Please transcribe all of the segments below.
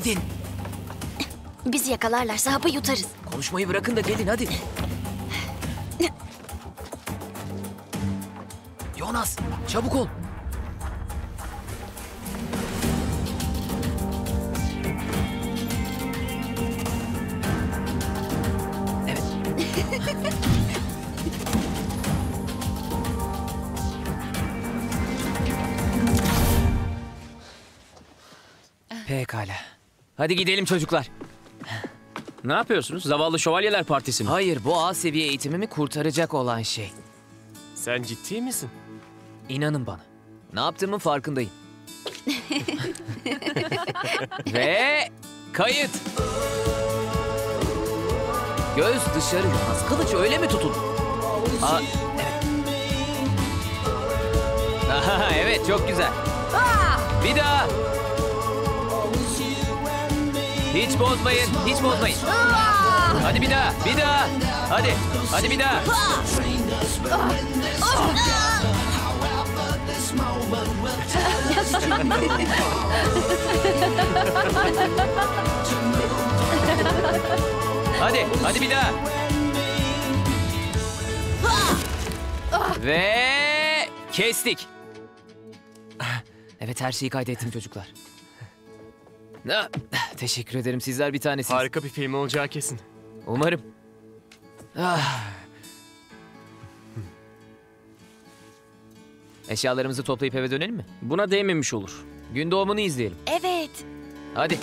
Edin. Bizi yakalarlarsa hapı yutarız. Konuşmayı bırakın da gelin hadi. Jonas, çabuk ol. Hadi gidelim çocuklar. Ne yapıyorsunuz? Zavallı Şövalyeler Partisi mi? Hayır, bu A seviye eğitimimi kurtaracak olan şey. Sen ciddi misin? İnanın bana. Ne yaptığımın farkındayım. Ve kayıt. Göz dışarı Yılmaz. Kılıç öyle mi tutulur? Aa, evet. Aha, evet çok güzel. Bir daha. Hiç bozmayın, hiç bozmayın. Hadi bir daha, bir daha. Hadi, hadi bir daha. Hadi, hadi bir daha. Ve kestik. Evet her şeyi kaydettim çocuklar. Ah, Teşekkür ederim sizler bir tanesiniz. Harika bir film olacağı kesin. Umarım. Ah. Eşyalarımızı toplayıp eve dönelim mi? Buna değmemiş olur. Gün doğumunu izleyelim. Evet. Hadi.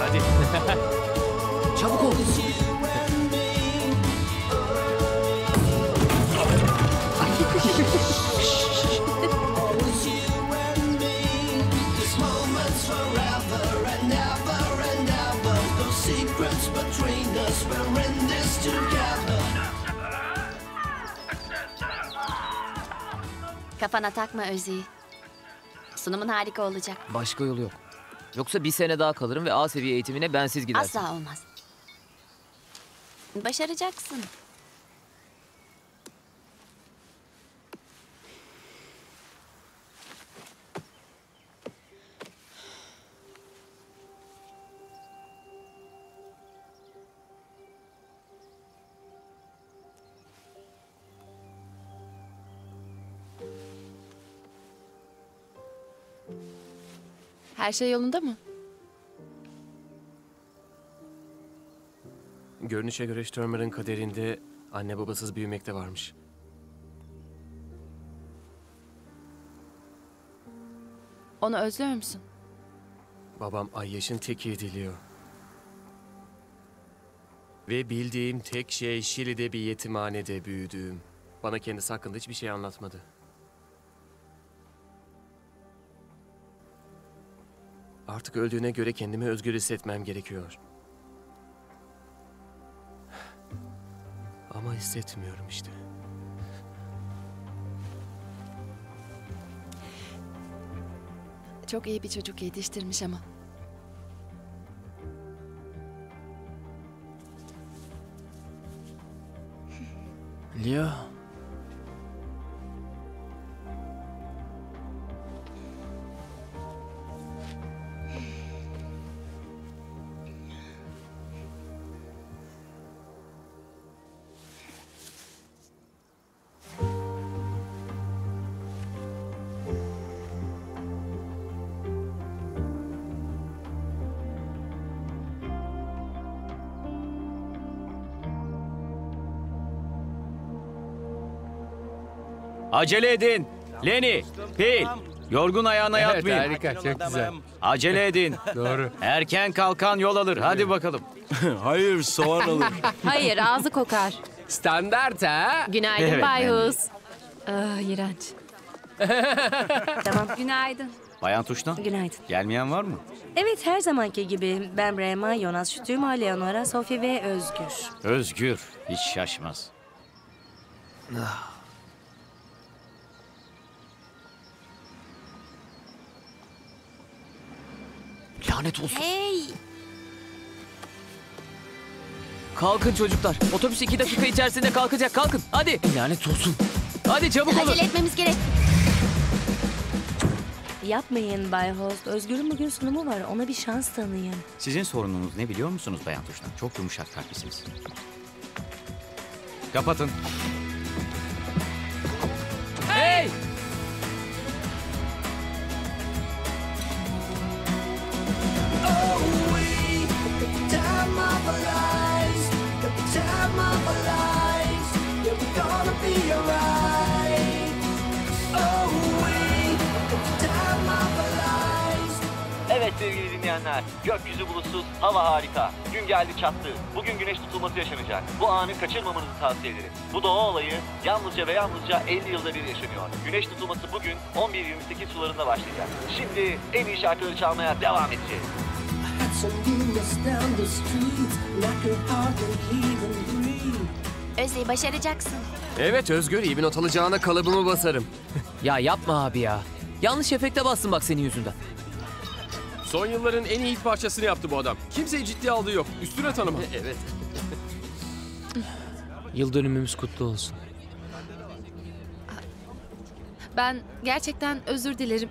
Hadi. Çabuk ol. Kafana takma Özü. Sunumun harika olacak. Başka yolu yok. Yoksa bir sene daha kalırım ve A seviye eğitimine bensiz gidersin. Asla olmaz. Başaracaksın. Her şey yolunda mı? Görünüşe göre Stürmer'ın kaderinde anne babasız büyümek de varmış. Onu özlüyor musun? Babam Ayyaş'ın teki ediliyor. Ve bildiğim tek şey Şili'de bir yetimhanede büyüdüğüm. Bana kendisi hakkında hiçbir şey anlatmadı. Artık öldüğüne göre kendimi özgür hissetmem gerekiyor. Ama hissetmiyorum işte. Çok iyi bir çocuk yetiştirmiş ama. Leo. Acele edin. Leni, Pil, yorgun ayağına yatmayın. harika, çok güzel. Acele edin. Doğru. Erken kalkan yol alır. Hadi bakalım. Hayır soğan alır. Hayır ağzı kokar. Standart ha? Günaydın Evet, Bay ben de. Hus. Ah, iğrenç. Tamam. Günaydın. Bayan Tuşna, Günaydın. gelmeyen var mı? Evet her zamanki gibi ben Brema, Jonas, Şütüma, Leonora, Sofya ve Özgür. Özgür, hiç şaşmaz. Lanet olsun. Hey! Kalkın çocuklar. Otobüs iki dakika içerisinde kalkacak. Kalkın. Hadi. Lanet olsun. Hadi çabuk olun. Acele etmemiz gerek. Yapmayın Bay Host. Özgür'ün bugün sunumu var. Ona bir şans tanıyın. Sizin sorununuz ne biliyor musunuz Bayan Tuşlan? Çok yumuşak kalplisiniz. Kapatın. Hey! Evet sevgili dinleyenler, gökyüzü bulutsuz, hava harika. Gün geldi çattı. Bugün güneş tutulması yaşanacak. Bu anı kaçırmamanızı tavsiye ederim. Bu doğa olayı yalnızca ve yalnızca 50 yılda bir yaşanıyor. Güneş tutulması bugün 11.28 sularında başlayacak. Şimdi en iyi şarkıları çalmaya devam edeceğiz. Özey başaracaksın. Evet Özgür iyi bir not alacağına kalıbımı basarım. Ya yapma abi ya. Yanlış efekte bastım bak senin yüzünden. Son yılların en iyi hit parçasını yaptı bu adam. Kimseyi ciddiye aldığı yok. Üstüne tanıma. Evet. Yıl dönümümüz kutlu olsun. Ben gerçekten özür dilerim.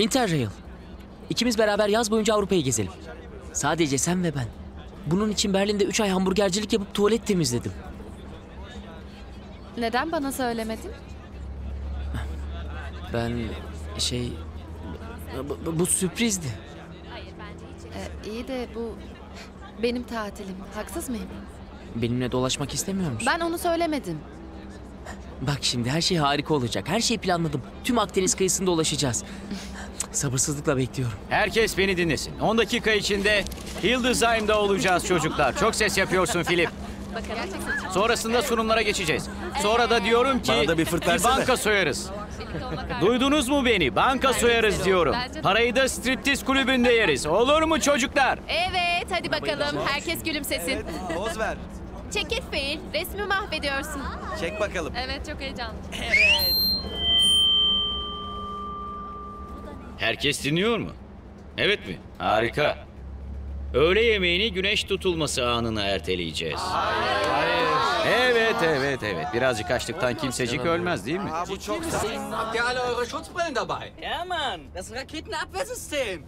Interrail. İkimiz beraber yaz boyunca Avrupa'yı gezelim. Sadece sen ve ben. Bunun için Berlin'de 3 ay hamburgercilik yapıp tuvalet temizledim. Neden bana söylemedin? Ben şey... Bu, bu- sürprizdi. Ee, iyi de bu benim tatilim. Haksız mıyım? Benimle dolaşmak istemiyor musun? Ben onu söylemedim. Bak şimdi her şey harika olacak. Her şeyi planladım. Tüm Akdeniz kıyısında ulaşacağız. Sabırsızlıkla bekliyorum. Herkes beni dinlesin. 10 dakika içinde Hildesheim'da olacağız çocuklar. Çok ses yapıyorsun Filip. Sonrasında sunumlara geçeceğiz. Sonra da diyorum ki Bana da bir fırt versene. banka soyarız. Duydunuz mu beni? Banka soyarız diyorum. Parayı da striptiz kulübünde yeriz. Olur mu çocuklar? Evet hadi bakalım. Herkes gülümsesin. Poz ver. Çekil fail. Resmi mahvediyorsun. Çek bakalım. Evet çok heyecanlı. Herkes dinliyor mu? Evet mi? Harika. Öğle yemeğini güneş tutulması anına erteleyeceğiz. Evet, evet, evet. Birazcık açlıktan kimsecik ölmez değil mi? Bu çok. Habt ihr alle eure Schutzbrillen dabei? Ja, Mann. Das Raketenabwehrsystem.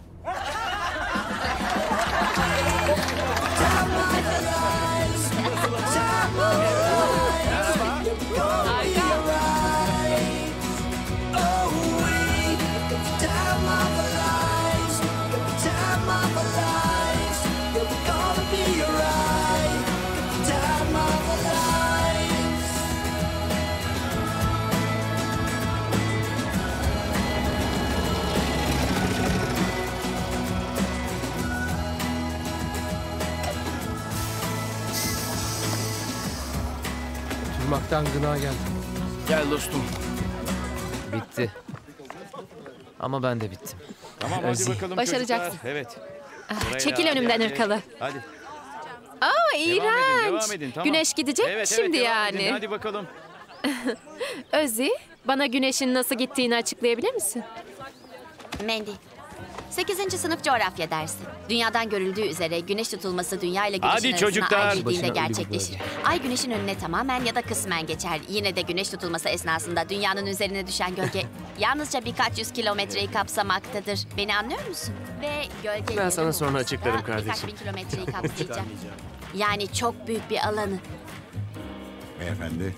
Durmaktan gına geldi. Gel dostum. Bitti. Ama ben de bittim. Tamam hadi bakalım Başaracaksın. Evet. Çekil önümden ırkalı. Hadi. Aa iğrenç. devam edin, tamam. Güneş gidecek Evet, şimdi evet, devam yani. edin. Hadi bakalım. Özü, bana güneşin nasıl gittiğini açıklayabilir misin? Mandy. 8. sınıf coğrafya dersi. Dünyadan görüldüğü üzere güneş tutulması dünya ile güneşin Hadi arasında çocuklar. ay Başına ölüm gerçekleşir. Ay güneşin önüne tamamen ya da kısmen geçer. Yine de güneş tutulması esnasında dünyanın üzerine düşen gölge yalnızca birkaç yüz kilometreyi kapsamaktadır. Beni anlıyor musun? Ve gölge Ben sana sonra açıklarım Birkaç kardeşim. bin kilometreyi kapsayacak. yani çok büyük bir alanı. Beyefendi,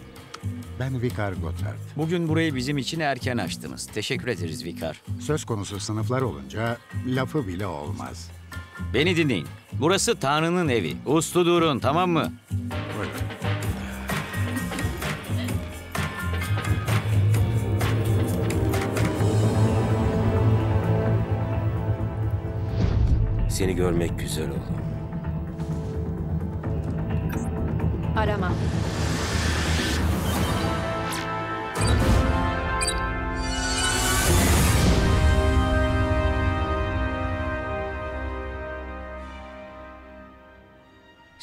ben Vikar Gotthard. Bugün burayı bizim için erken açtınız. Teşekkür ederiz Vikar. Söz konusu sınıflar olunca lafı bile olmaz. Beni dinleyin. Burası Tanrı'nın evi. Uslu durun tamam mı? Buyurun. Seni görmek güzel oldu. Arama.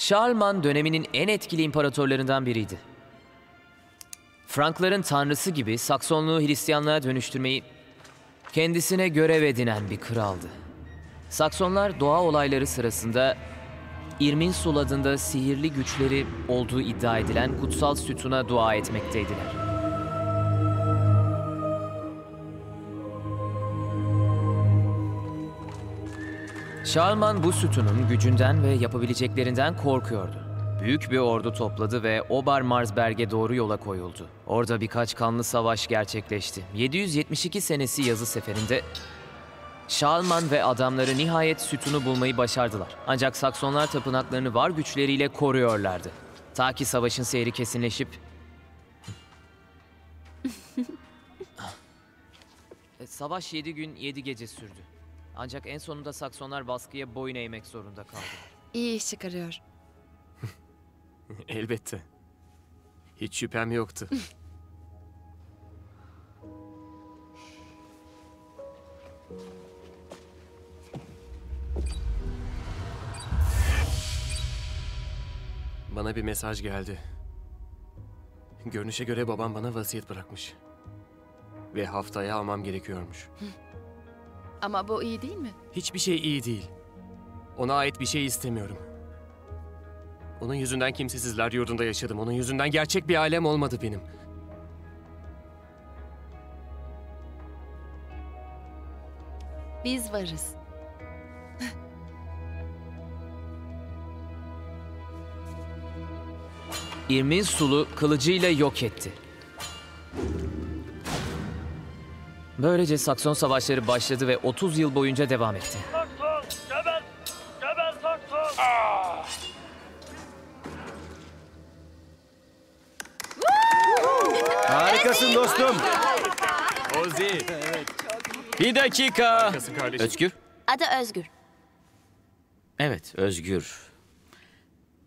Şarlman döneminin en etkili imparatorlarından biriydi. Frankların tanrısı gibi Saksonluğu Hristiyanlığa dönüştürmeyi kendisine görev edinen bir kraldı. Saksonlar doğa olayları sırasında Irminsul adında sihirli güçleri olduğu iddia edilen kutsal sütuna dua etmekteydiler. Şarman bu sütunun gücünden ve yapabileceklerinden korkuyordu. Büyük bir ordu topladı ve Obar Marsberg'e doğru yola koyuldu. Orada birkaç kanlı savaş gerçekleşti. 772 senesi yazı seferinde Şalman ve adamları nihayet sütunu bulmayı başardılar. Ancak Saksonlar tapınaklarını var güçleriyle koruyorlardı. Ta ki savaşın seyri kesinleşip... Savaş 7 gün 7 gece sürdü. Ancak en sonunda Saksonlar baskıya boyun eğmek zorunda kaldı. İyi iş çıkarıyor. Elbette. Hiç şüphem yoktu. Bana bir mesaj geldi. Görünüşe göre babam bana vasiyet bırakmış. Ve haftaya almam gerekiyormuş. Ama bu iyi değil mi? Hiçbir şey iyi değil. Ona ait bir şey istemiyorum. Onun yüzünden kimsesizler yurdunda yaşadım. Onun yüzünden gerçek bir ailem olmadı benim. Biz varız. İrmin Sulu kılıcıyla yok etti. Böylece Sakson savaşları başladı ve 30 yıl boyunca devam etti. Harikasın dostum. Ozi. Bir dakika. Özgür. Adı Özgür. Evet, Özgür.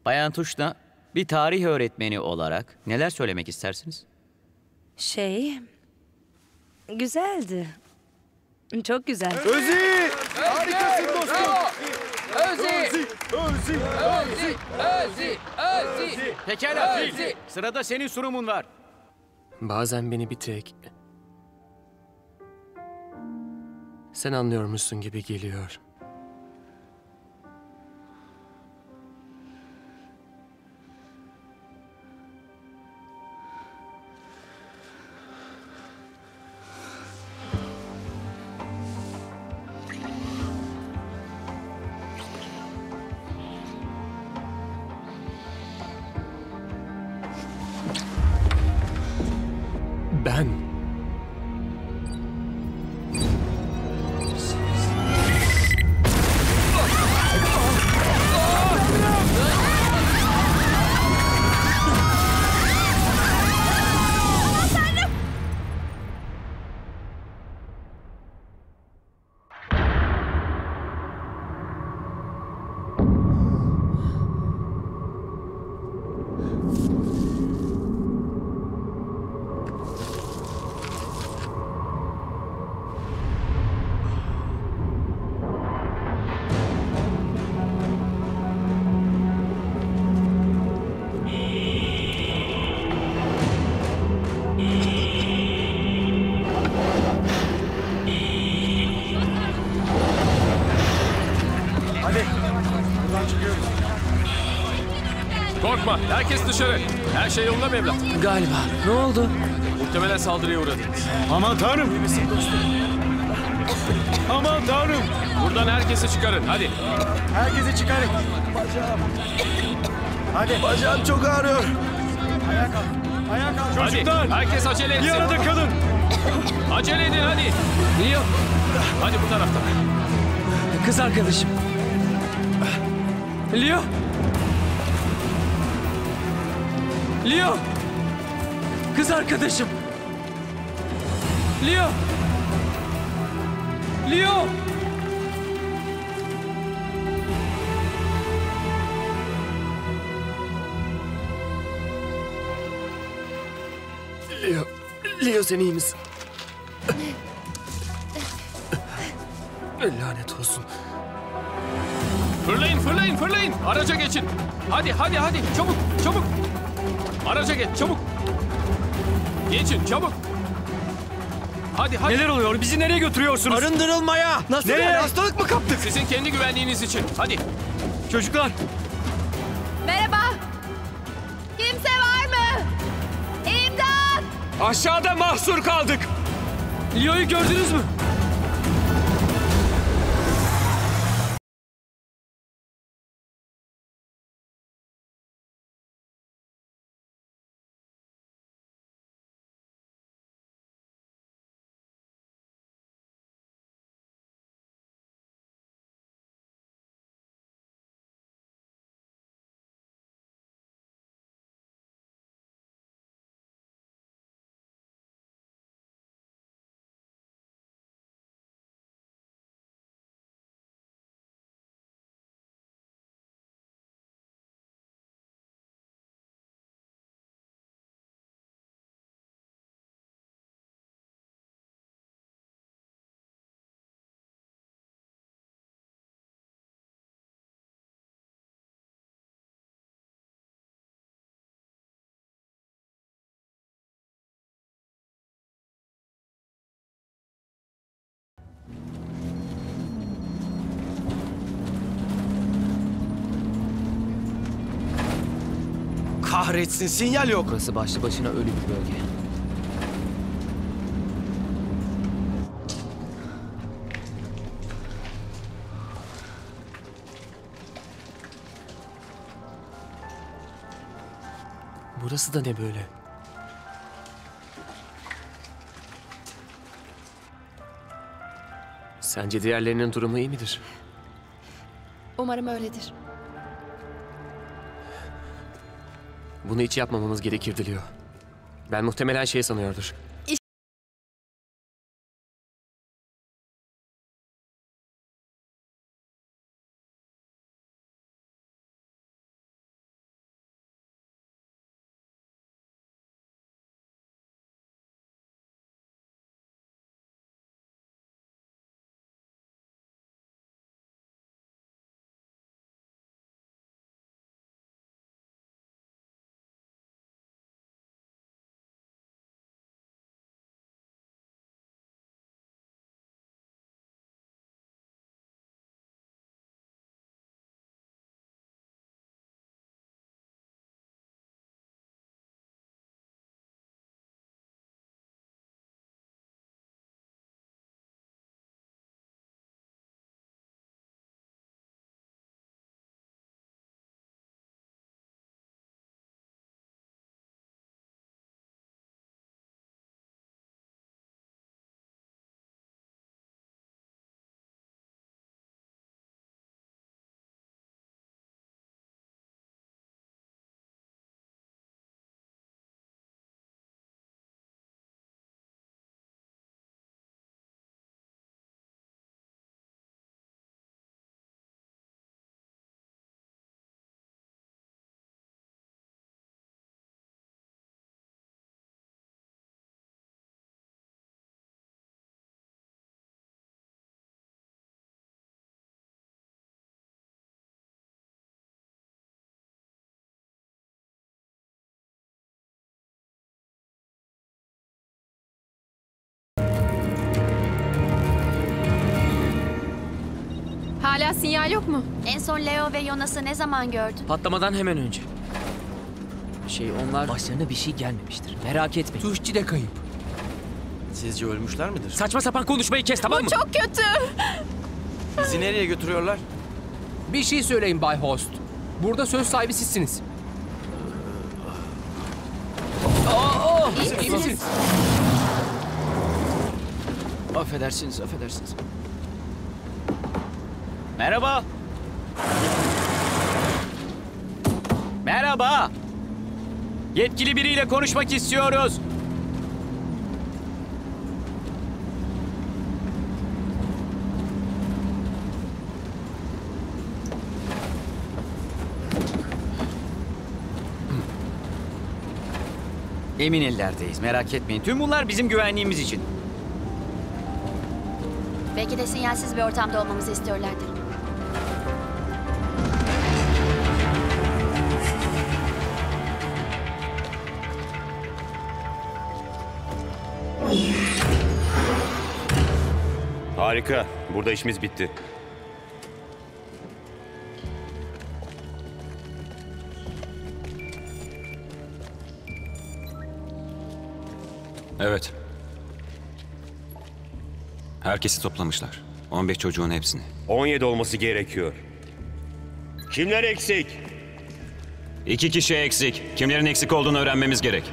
Bayan Tuşna, bir tarih öğretmeni olarak neler söylemek istersiniz? Şey... Güzeldi. Çok güzel. Özi! Harikasın dostum. Özi! Özi! Özi! Özi! Özi! Pekala Fil. Sırada senin sunumun var. Bazen beni bir tek... Sen anlıyormuşsun gibi geliyor. Şey yolunda mı evlat? Galiba. Ne oldu? Muhtemelen saldırıya uğradınız. Aman tanrım. Aman tanrım. Buradan herkesi çıkarın. Hadi. Herkesi çıkarın. Bacağım. Hadi. Bacağım çok ağrıyor. Ayağa kalk. Ayağa kalk. Hadi. Çocuklar. Herkes acele etsin. Bir arada kalın. Acele edin hadi. Leo, Hadi bu taraftan. kız arkadaşım. Leo. Leo. Kız arkadaşım. Leo. Leo. Leo, Leo sen iyi misin? Lanet olsun. Fırlayın fırlayın fırlayın. Araca geçin. Hadi hadi hadi. Çabuk çabuk. Araca geç çabuk. Geçin çabuk. Hadi hadi. Neler oluyor? Bizi nereye götürüyorsunuz? Arındırılmaya. Nasıl? Nereye? Yani? Hastalık mı kaptık? Sizin kendi güvenliğiniz için. Hadi. Çocuklar. Merhaba. Kimse var mı? İmdat. Aşağıda mahsur kaldık. Leo'yu gördünüz mü? Kahretsin sinyal yok. Burası başlı başına ölü bir bölge. Burası da ne böyle? Sence diğerlerinin durumu iyi midir? Umarım öyledir. Bunu hiç yapmamamız gerekirdi Leo. Ben muhtemelen şey sanıyordur. Hala sinyal yok mu? En son Leo ve Jonas'ı ne zaman gördün? Patlamadan hemen önce. Şey onlar... Başlarına bir şey gelmemiştir. Merak etmeyin. Tuşçi de kayıp. Sizce ölmüşler midir? Saçma sapan konuşmayı kes tamam mı? Çok kötü. Bizi nereye götürüyorlar? Bir şey söyleyin Bay Host. Burada söz sahibi sizsiniz. İyi misiniz? Affedersiniz, affedersiniz. Merhaba. Merhaba. Yetkili biriyle konuşmak istiyoruz. Emin ellerdeyiz merak etmeyin. Tüm bunlar bizim güvenliğimiz için. Belki de sinyalsiz bir ortamda olmamızı istiyorlardır. Harika. Burada işimiz bitti. Evet. Herkesi toplamışlar. 15 çocuğun hepsini. 17 olması gerekiyor. Kimler eksik? İki kişi eksik. Kimlerin eksik olduğunu öğrenmemiz gerek.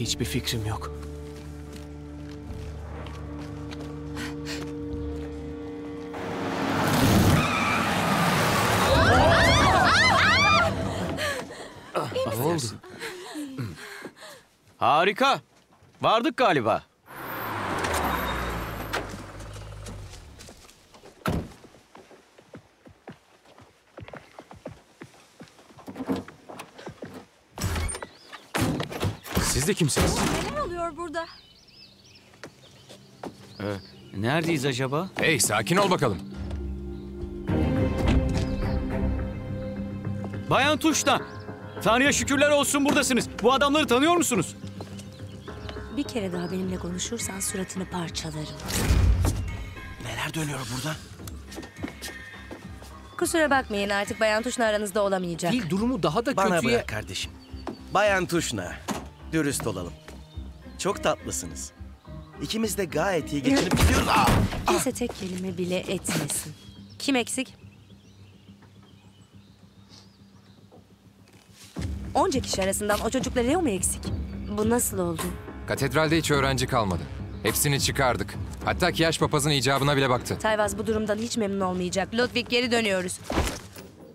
Hiçbir fikrim yok. Ne oldu? Harika. Vardık galiba. De kimsiniz? Neler oluyor burada? Ee, neredeyiz acaba? Hey sakin ol bakalım. Bayan Tuşna. Tanrı'ya şükürler olsun buradasınız. Bu adamları tanıyor musunuz? Bir kere daha benimle konuşursan suratını parçalarım. Neler dönüyor burada? Kusura bakmayın artık Bayan Tuş'la aranızda olamayacak. Değil durumu daha da Bana kötüye... bırak kardeşim. Bayan Tuşna, dürüst olalım. Çok tatlısınız. İkimiz de gayet iyi geçinip gidiyoruz. Aa! Kimse tek kelime bile etmesin. Kim eksik? Onca kişi arasından o çocukla Leo mu eksik? Bu nasıl oldu? Katedralde hiç öğrenci kalmadı. Hepsini çıkardık. Hatta Kiyaş papazın icabına bile baktı. Tayvaz bu durumdan hiç memnun olmayacak. Ludwig geri dönüyoruz.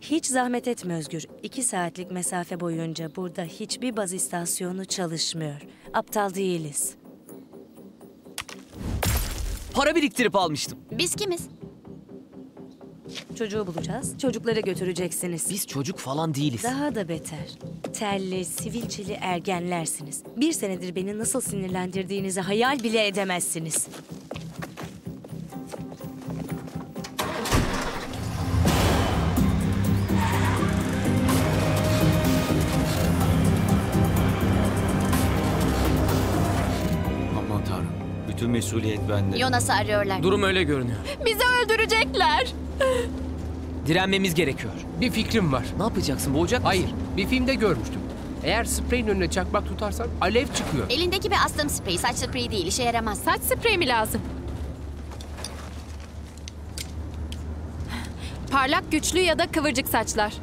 Hiç zahmet etme Özgür. İki saatlik mesafe boyunca burada hiçbir baz istasyonu çalışmıyor. Aptal değiliz. Para biriktirip almıştım. Biz kimiz? Çocuğu bulacağız. Çocukları götüreceksiniz. Biz çocuk falan değiliz. Daha da beter. Terli, sivilceli ergenlersiniz. Bir senedir beni nasıl sinirlendirdiğinizi hayal bile edemezsiniz. Bütün mesuliyet bende. Jonas'ı arıyorlar. Durum öyle görünüyor. Bizi öldürecekler. Direnmemiz gerekiyor. Bir fikrim var. Ne yapacaksın? Boğacak mısın? Hayır, bir filmde görmüştüm. Eğer spreyin önüne çakmak tutarsan alev çıkıyor. Elindeki bir astım spreyi, saç spreyi değil, işe yaramaz. Saç spreyi mi lazım? Parlak, güçlü ya da kıvırcık saçlar.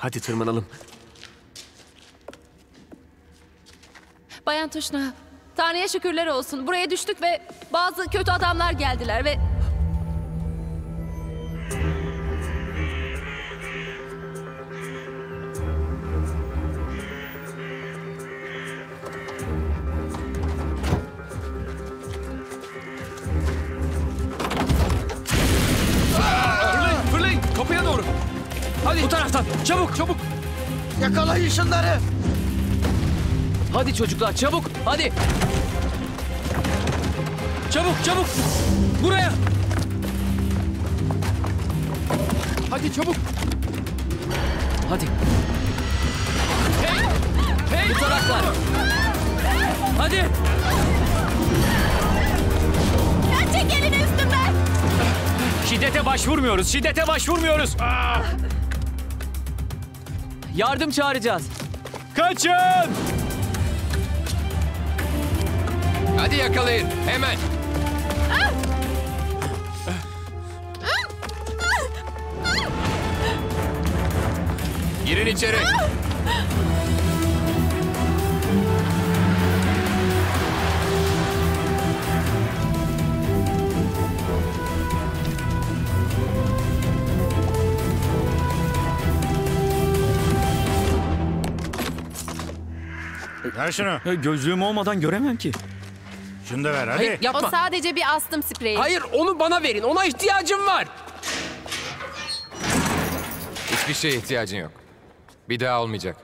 Hadi tırmanalım. Bayan Tuşna, Tanrı'ya şükürler olsun. Buraya düştük ve bazı kötü adamlar geldiler ve... Hadi çocuklar çabuk. Hadi. Çabuk, çabuk. Buraya. Hadi çabuk. Hadi. Hey. Bu taraflar. Hadi. Ya çek elini üstümden. Şiddete başvurmuyoruz. Şiddete başvurmuyoruz. Yardım çağıracağız. Kaçın! Hadi yakalayın. Hemen. Girin içeri. Ver şunu. Gözlüğüm olmadan göremem ki. Şunu da ver hadi. Hayır, yapma. O sadece bir astım spreyi. Hayır, onu bana verin. Ona ihtiyacım var. Hiçbir şeye ihtiyacın yok. Bir daha olmayacak.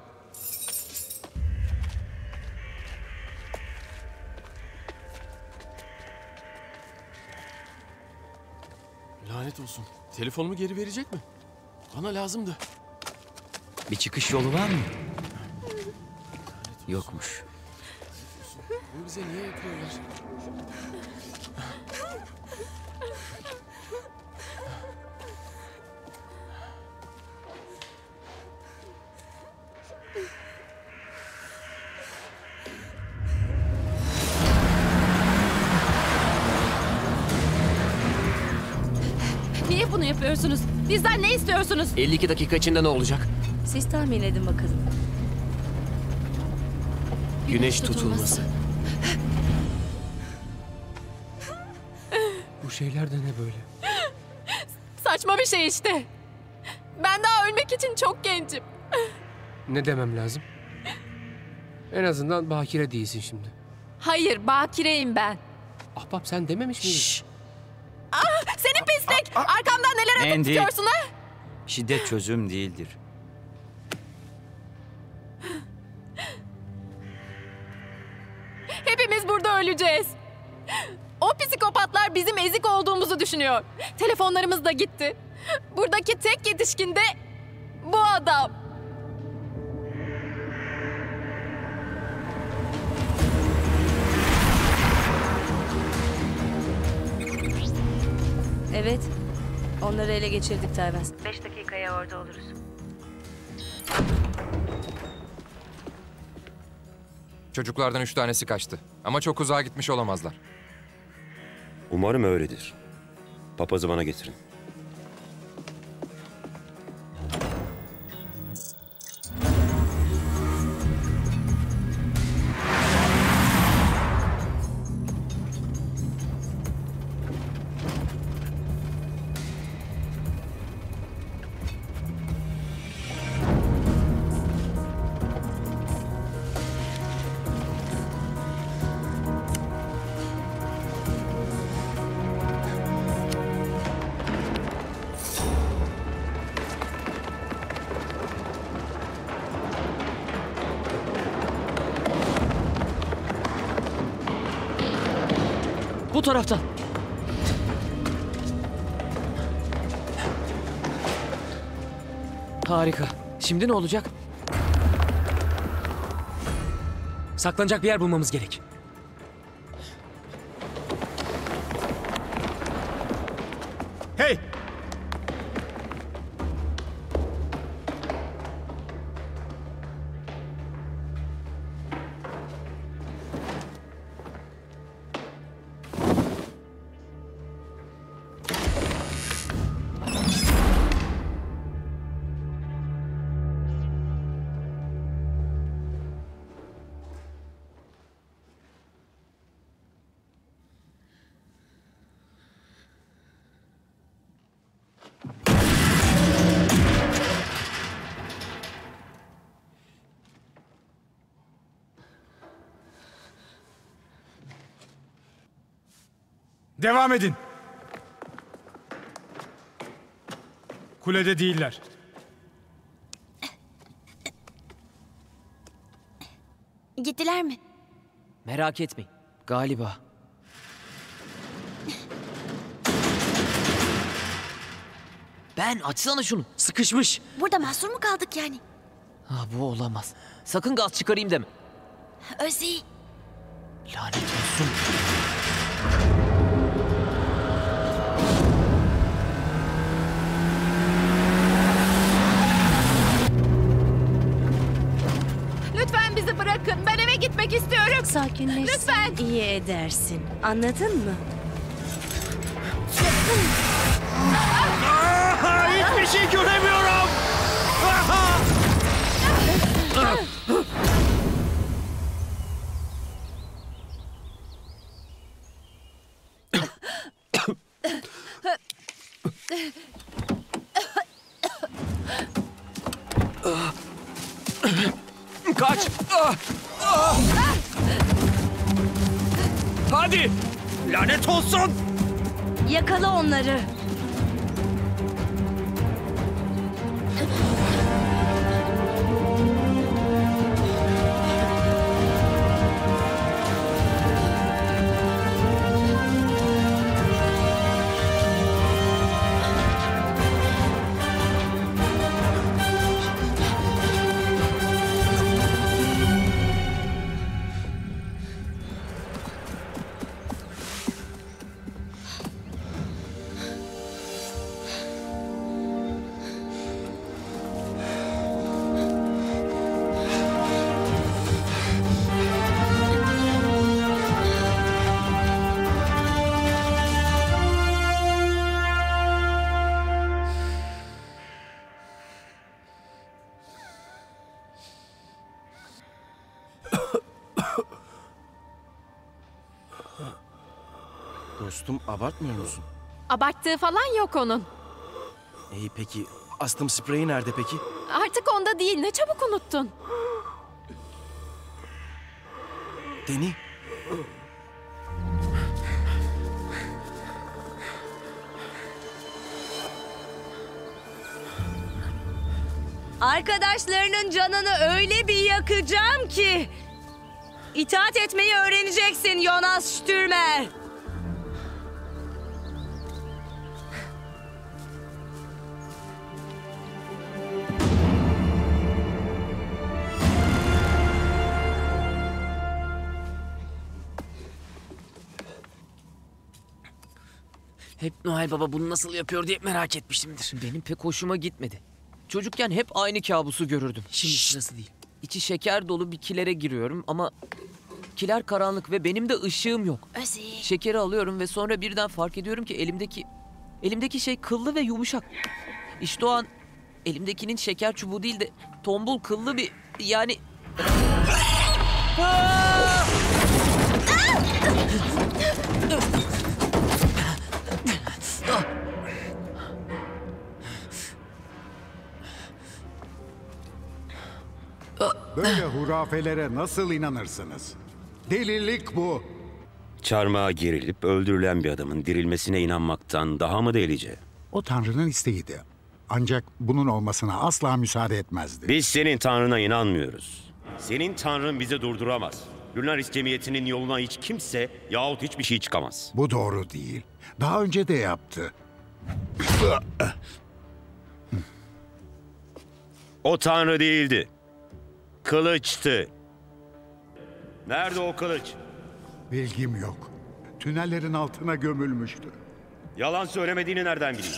Lanet olsun. Telefonumu geri verecek mi? Bana lazımdı. Bir çıkış yolu var mı? Yokmuş. Bunu bize niye yapıyorlar? Niye bunu yapıyorsunuz? Bizden ne istiyorsunuz? 52 dakika içinde ne olacak? Siz tahmin edin bakalım. Güneş tutulması. Şeyler de ne böyle? Saçma bir şey işte. Ben daha ölmek için çok gencim. Ne demem lazım? En azından bakire değilsin şimdi. Hayır, bakireyim ben. Ahbap sen dememiş miydin? Ah, senin pislik! Arkamdan neler atıp Andy. tutuyorsun ha? Şiddet çözüm değildir. Hepimiz burada öleceğiz. Düşünüyor. Telefonlarımız da gitti. Buradaki tek yetişkin de bu adam. Evet. Onları ele geçirdik Tayvaz. Beş dakikaya orada oluruz. Çocuklardan üç tanesi kaçtı. Ama çok uzağa gitmiş olamazlar. Umarım öyledir. Papazı bana getirin. Harika. Şimdi ne olacak? Saklanacak bir yer bulmamız gerek. Devam edin. Kulede değiller. Gittiler mi? Merak etmeyin. Galiba. Ben açsana şunu. Sıkışmış. Burada mahsur mu kaldık yani? Ha, bu olamaz. Sakın gaz çıkarayım deme. Özi. Lanet olsun. Gitmek istiyorum. Sakinleşsin. Lütfen. İyi edersin. Anladın mı? Hiçbir şey göremiyorum. Dostum abartmıyor musun? Abarttığı falan yok onun. İyi peki astım spreyi nerede peki? Artık onda değil. Ne çabuk unuttun. Deni. Arkadaşlarının canını öyle bir yakacağım ki... İtaat etmeyi öğreneceksin Jonas Stürmer. Hep Noel Baba bunu nasıl yapıyor diye merak etmiştimdir. Benim pek hoşuma gitmedi. Çocukken hep aynı kabusu görürdüm. Şimdi sırası değil. İçi şeker dolu bir kilere giriyorum ama kiler karanlık ve benim de ışığım yok. Özi. Şekeri alıyorum ve sonra birden fark ediyorum ki elimdeki elimdeki şey kıllı ve yumuşak. İşte o an elimdekinin şeker çubuğu değil de tombul kıllı bir yani Böyle hurafelere nasıl inanırsınız? Delilik bu. Çarmıha gerilip öldürülen bir adamın dirilmesine inanmaktan daha mı delice? O Tanrı'nın isteğiydi. Ancak bunun olmasına asla müsaade etmezdi. Biz senin Tanrına inanmıyoruz. Senin Tanrın bizi durduramaz. Lunaris cemiyetinin yoluna hiç kimse yahut hiçbir şey çıkamaz. Bu doğru değil. Daha önce de yaptı. O Tanrı değildi. Kılıçtı. Nerede o kılıç? Bilgim yok. Tünellerin altına gömülmüştür. Yalan söylemediğini nereden bileyim?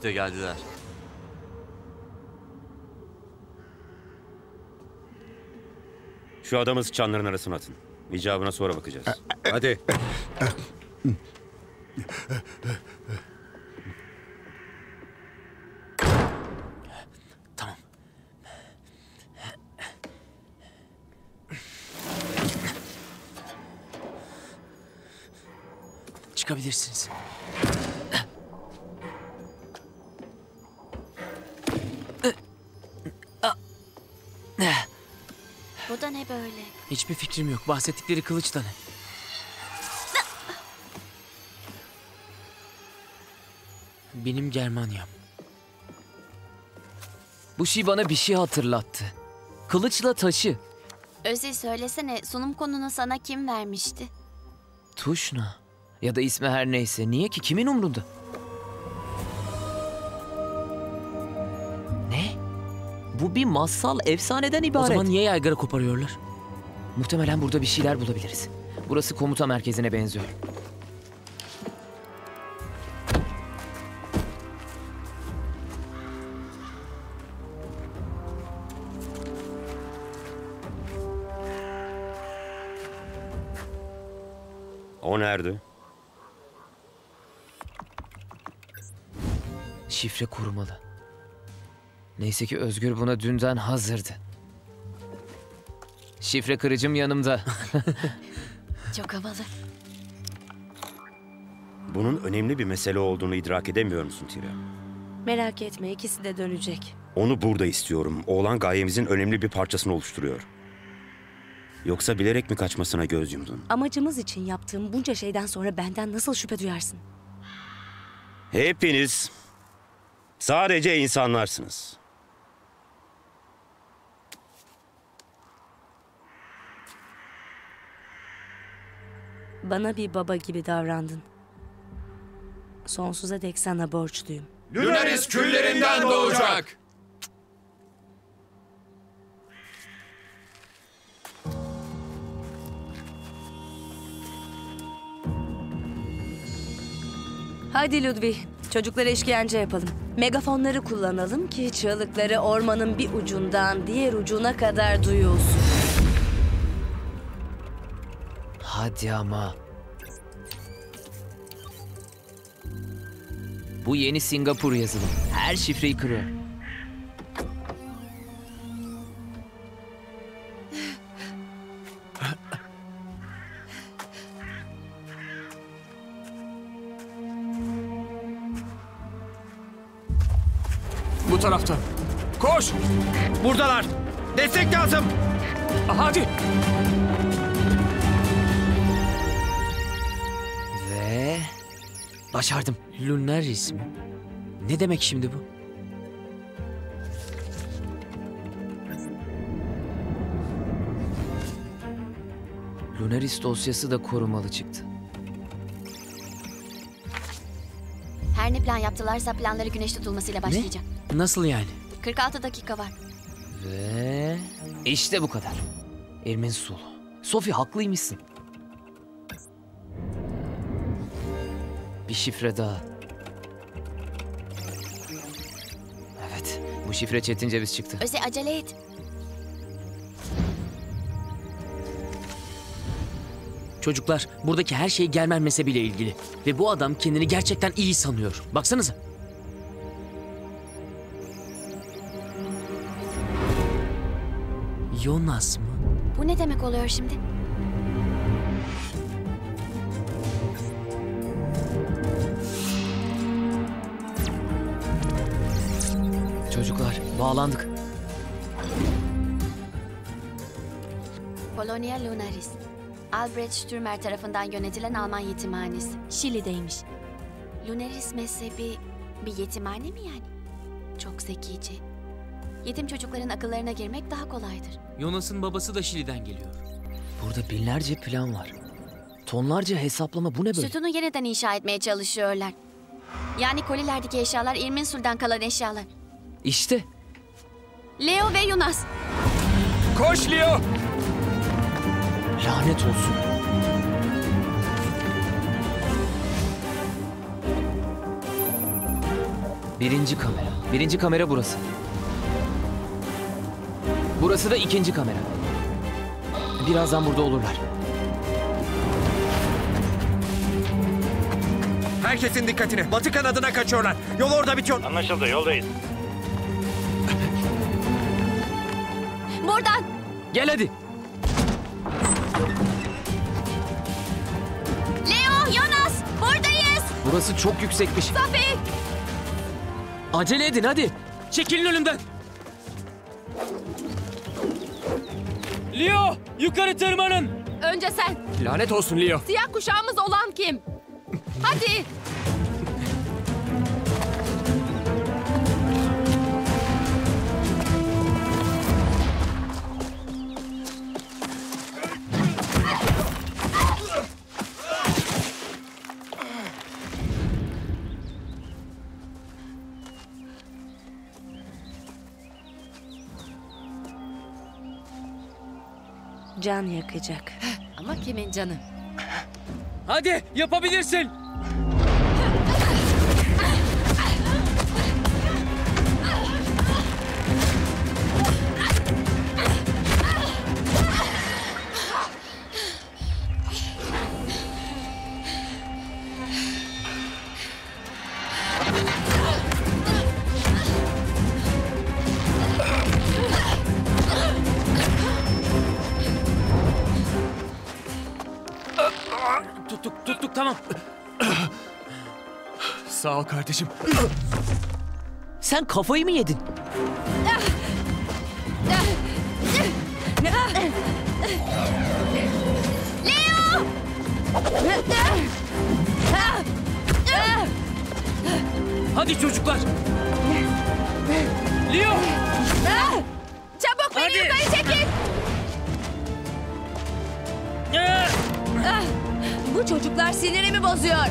İşte geldiler. Şu adamı sıçanların arasına atın. İcabına sonra bakacağız. Hadi. çıkabilirsiniz. Hiçbir fikrim yok. Bahsettikleri kılıç da ne? Benim Germanyam. Bu şey bana bir şey hatırlattı. Kılıçla taşı. Özi söylesene sunum konunu sana kim vermişti? Tuşna. Ya da ismi her neyse. Niye ki? Kimin umrunda? Ne? Bu bir masal, efsaneden ibaret. O zaman niye yaygara koparıyorlar? Muhtemelen burada bir şeyler bulabiliriz. Burası komuta merkezine benziyor. O nerede? Şifre korumalı. Neyse ki Özgür buna dünden hazırdı. Şifre kırıcım yanımda. Çok havalı. Bunun önemli bir mesele olduğunu idrak edemiyor musun Tira? Merak etme ikisi de dönecek. Onu burada istiyorum. Oğlan gayemizin önemli bir parçasını oluşturuyor. Yoksa bilerek mi kaçmasına göz yumdun? Amacımız için yaptığım bunca şeyden sonra benden nasıl şüphe duyarsın? Hepiniz sadece insanlarsınız. Bana bir baba gibi davrandın. Sonsuza dek sana borçluyum. Lunaris küllerinden doğacak. Hadi Ludwig, Çocuklara işkence yapalım. Megafonları kullanalım ki çığlıkları ormanın bir ucundan diğer ucuna kadar duyulsun. Hadi ama. Bu yeni Singapur yazılım. Her şifreyi kırıyor. Bu tarafta. Koş! Buradalar. Destek lazım. Hadi! Başardım. Lunaris mi? Ne demek şimdi bu? Lunaris dosyası da korumalı çıktı. Her ne plan yaptılarsa planları güneş tutulmasıyla başlayacak. Nasıl yani? 46 dakika var. Ve... işte bu kadar. Ermin Sulu. Sophie haklıymışsın. Bir şifre daha. Evet, bu şifre Çetin Ceviz çıktı. Öze acele et. Çocuklar, buradaki her şey gelmem mezhebiyle ilgili. Ve bu adam kendini gerçekten iyi sanıyor. Baksanıza. Jonas mı? Bu ne demek oluyor şimdi? Bağlandık. Polonia Lunaris. Albrecht Stürmer tarafından yönetilen Alman yetimhanesi. Şili'deymiş. Lunaris mezhebi bir yetimhane mi yani? Çok zekice. Yetim çocukların akıllarına girmek daha kolaydır. Jonas'ın babası da Şili'den geliyor. Burada binlerce plan var. Tonlarca hesaplama bu ne böyle? Sütunu yeniden inşa etmeye çalışıyorlar. Yani kolilerdeki eşyalar İrminsul'dan kalan eşyalar. İşte. Leo ve Yunus. Koş Leo! Lanet olsun. Birinci kamera. Birinci kamera burası. Burası da ikinci kamera. Birazdan burada olurlar. Herkesin dikkatini. Batı kanadına kaçıyorlar. Yol orada bitiyor. Anlaşıldı yoldayız. Gel hadi. Leo, Yunus. Buradayız. Burası çok yüksekmiş. Sophie. Acele edin hadi. Çekilin önümden. Leo, yukarı tırmanın. Önce sen. Lanet olsun Leo. Siyah kuşağımız olan kim? Hadi. Can yakacak. Ama kimin canı? Hadi yapabilirsin. Kardeşim. Sen kafayı mı yedin? Leo! Hadi çocuklar. Leo! Çabuk beni Hadi. yukarı çekin. Bu çocuklar sinirimi bozuyor.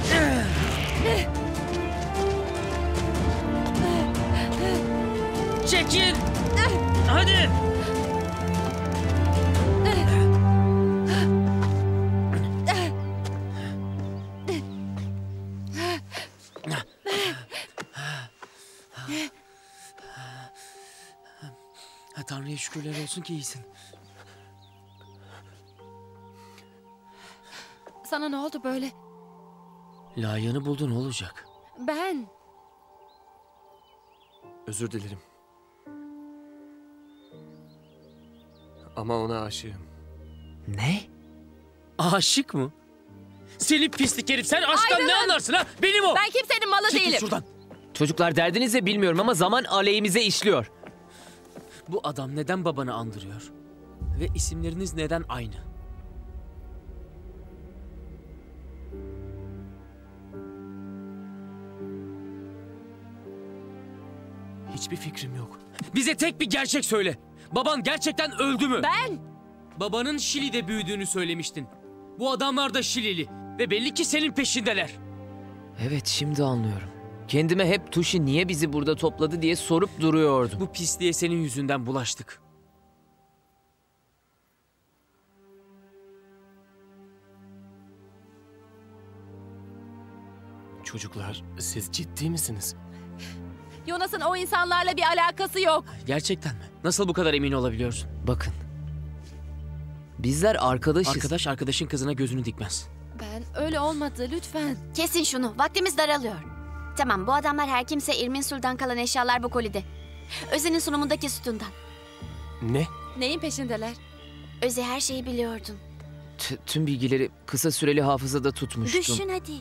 Hadi. Tanrı'ya şükürler olsun ki iyisin. Sana ne oldu böyle? Layanı buldun olacak. Ben. Özür dilerim. Ama ona aşığım. Ne? Aşık mı? Seni pislik herif sen aşktan ne Ayrılın! anlarsın ha? Benim o. Ben kimsenin malı Çekil değilim. şuradan. Çocuklar derdiniz ne bilmiyorum ama zaman aleyhimize işliyor. Bu adam neden babanı andırıyor? Ve isimleriniz neden aynı? Hiçbir fikrim yok. Bize tek bir gerçek söyle. Baban gerçekten öldü mü? Ben. Babanın Şili'de büyüdüğünü söylemiştin. Bu adamlar da Şilili ve belli ki senin peşindeler. Evet şimdi anlıyorum. Kendime hep Tuşi niye bizi burada topladı diye sorup duruyordum. Bu pisliğe senin yüzünden bulaştık. Çocuklar, siz ciddi misiniz? Jonas'ın o insanlarla bir alakası yok. Gerçekten mi? Nasıl bu kadar emin olabiliyorsun? Bakın. Bizler arkadaşız. Arkadaş arkadaşın kızına gözünü dikmez. Ben öyle olmadı lütfen. Kesin şunu. Vaktimiz daralıyor. Tamam bu adamlar her kimse İrmin Sul'dan kalan eşyalar bu kolide. Öze'nin sunumundaki sütundan. Ne? Neyin peşindeler? Öze her şeyi biliyordun. T- tüm bilgileri kısa süreli hafızada tutmuştum. Düşün hadi.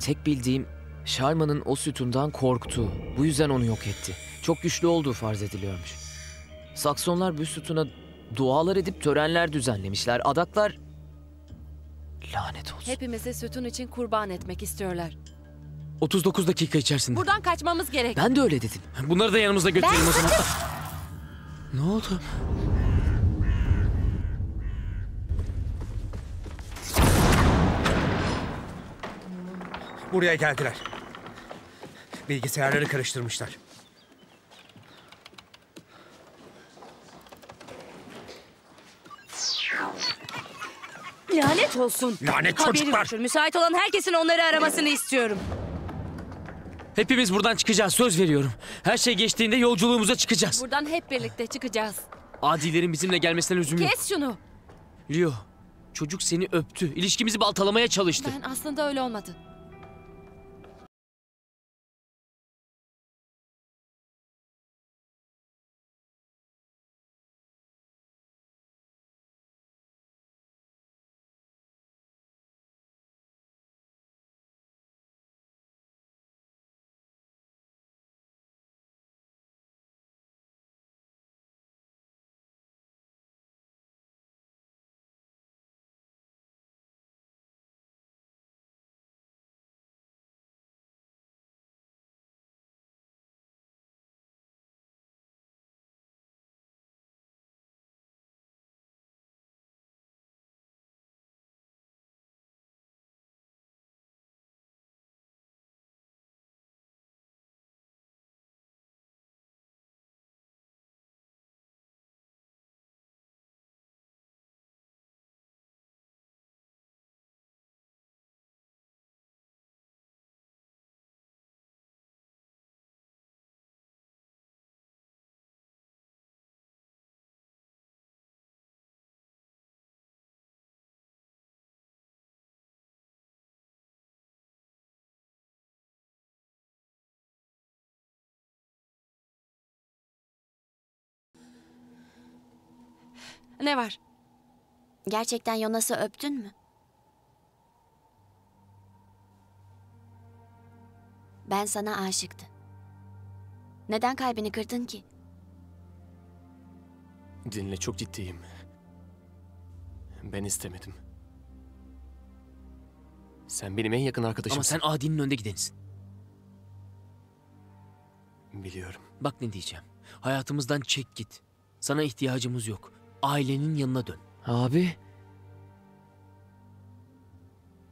Tek bildiğim Sharma'nın o sütundan korktu. Bu yüzden onu yok etti. Çok güçlü olduğu farz ediliyormuş. Saksonlar bu sütuna dualar edip törenler düzenlemişler. Adaklar... Lanet olsun. Hepimizi sütun için kurban etmek istiyorlar. 39 dakika içerisinde. Buradan kaçmamız gerek. Ben de öyle dedim. Bunları da yanımızda götürelim o zaman. ne oldu? Buraya geldiler. Bilgisayarları karıştırmışlar. Lanet olsun. Lanet Haberi çocuklar. uçur. Müsait olan herkesin onları aramasını istiyorum. Hepimiz buradan çıkacağız söz veriyorum. Her şey geçtiğinde yolculuğumuza çıkacağız. Buradan hep birlikte çıkacağız. Adilerin bizimle gelmesine lüzum yok. Kes şunu. Leo, çocuk seni öptü. İlişkimizi baltalamaya çalıştı. Ben aslında öyle olmadı. Ne var? Gerçekten Jonas'ı öptün mü? Ben sana aşıktım. Neden kalbini kırdın ki? Dinle çok ciddiyim. Ben istemedim. Sen benim en yakın arkadaşımsın. Ama sen Adi'nin önde gidenisin. Biliyorum. Bak ne diyeceğim. Hayatımızdan çek git. Sana ihtiyacımız yok. Ailenin yanına dön. Abi.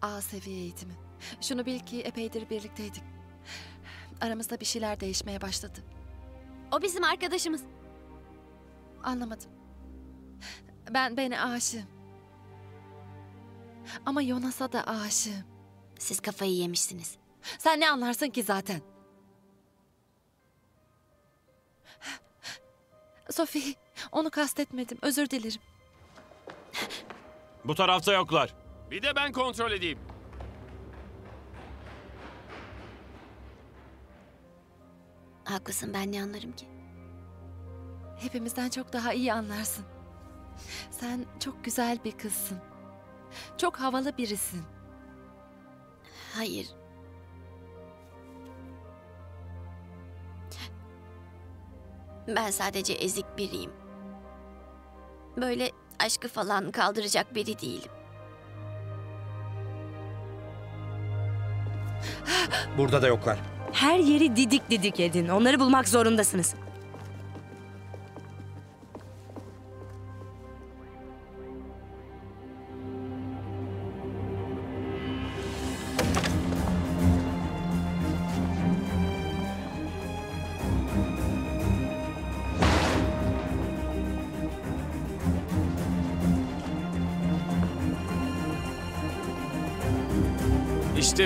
A seviye eğitimi. Şunu bil ki epeydir birlikteydik. Aramızda bir şeyler değişmeye başladı. O bizim arkadaşımız. Anlamadım. Ben beni aşığım. Ama Jonas'a da aşığım. Siz kafayı yemişsiniz. Sen ne anlarsın ki zaten? Sophie, onu kastetmedim. Özür dilerim. Bu tarafta yoklar. Bir de ben kontrol edeyim. Haklısın ben ne anlarım ki? Hepimizden çok daha iyi anlarsın. Sen çok güzel bir kızsın. Çok havalı birisin. Hayır. Ben sadece ezik biriyim. Böyle aşkı falan kaldıracak biri değilim. Burada da yoklar. Her yeri didik didik edin. Onları bulmak zorundasınız.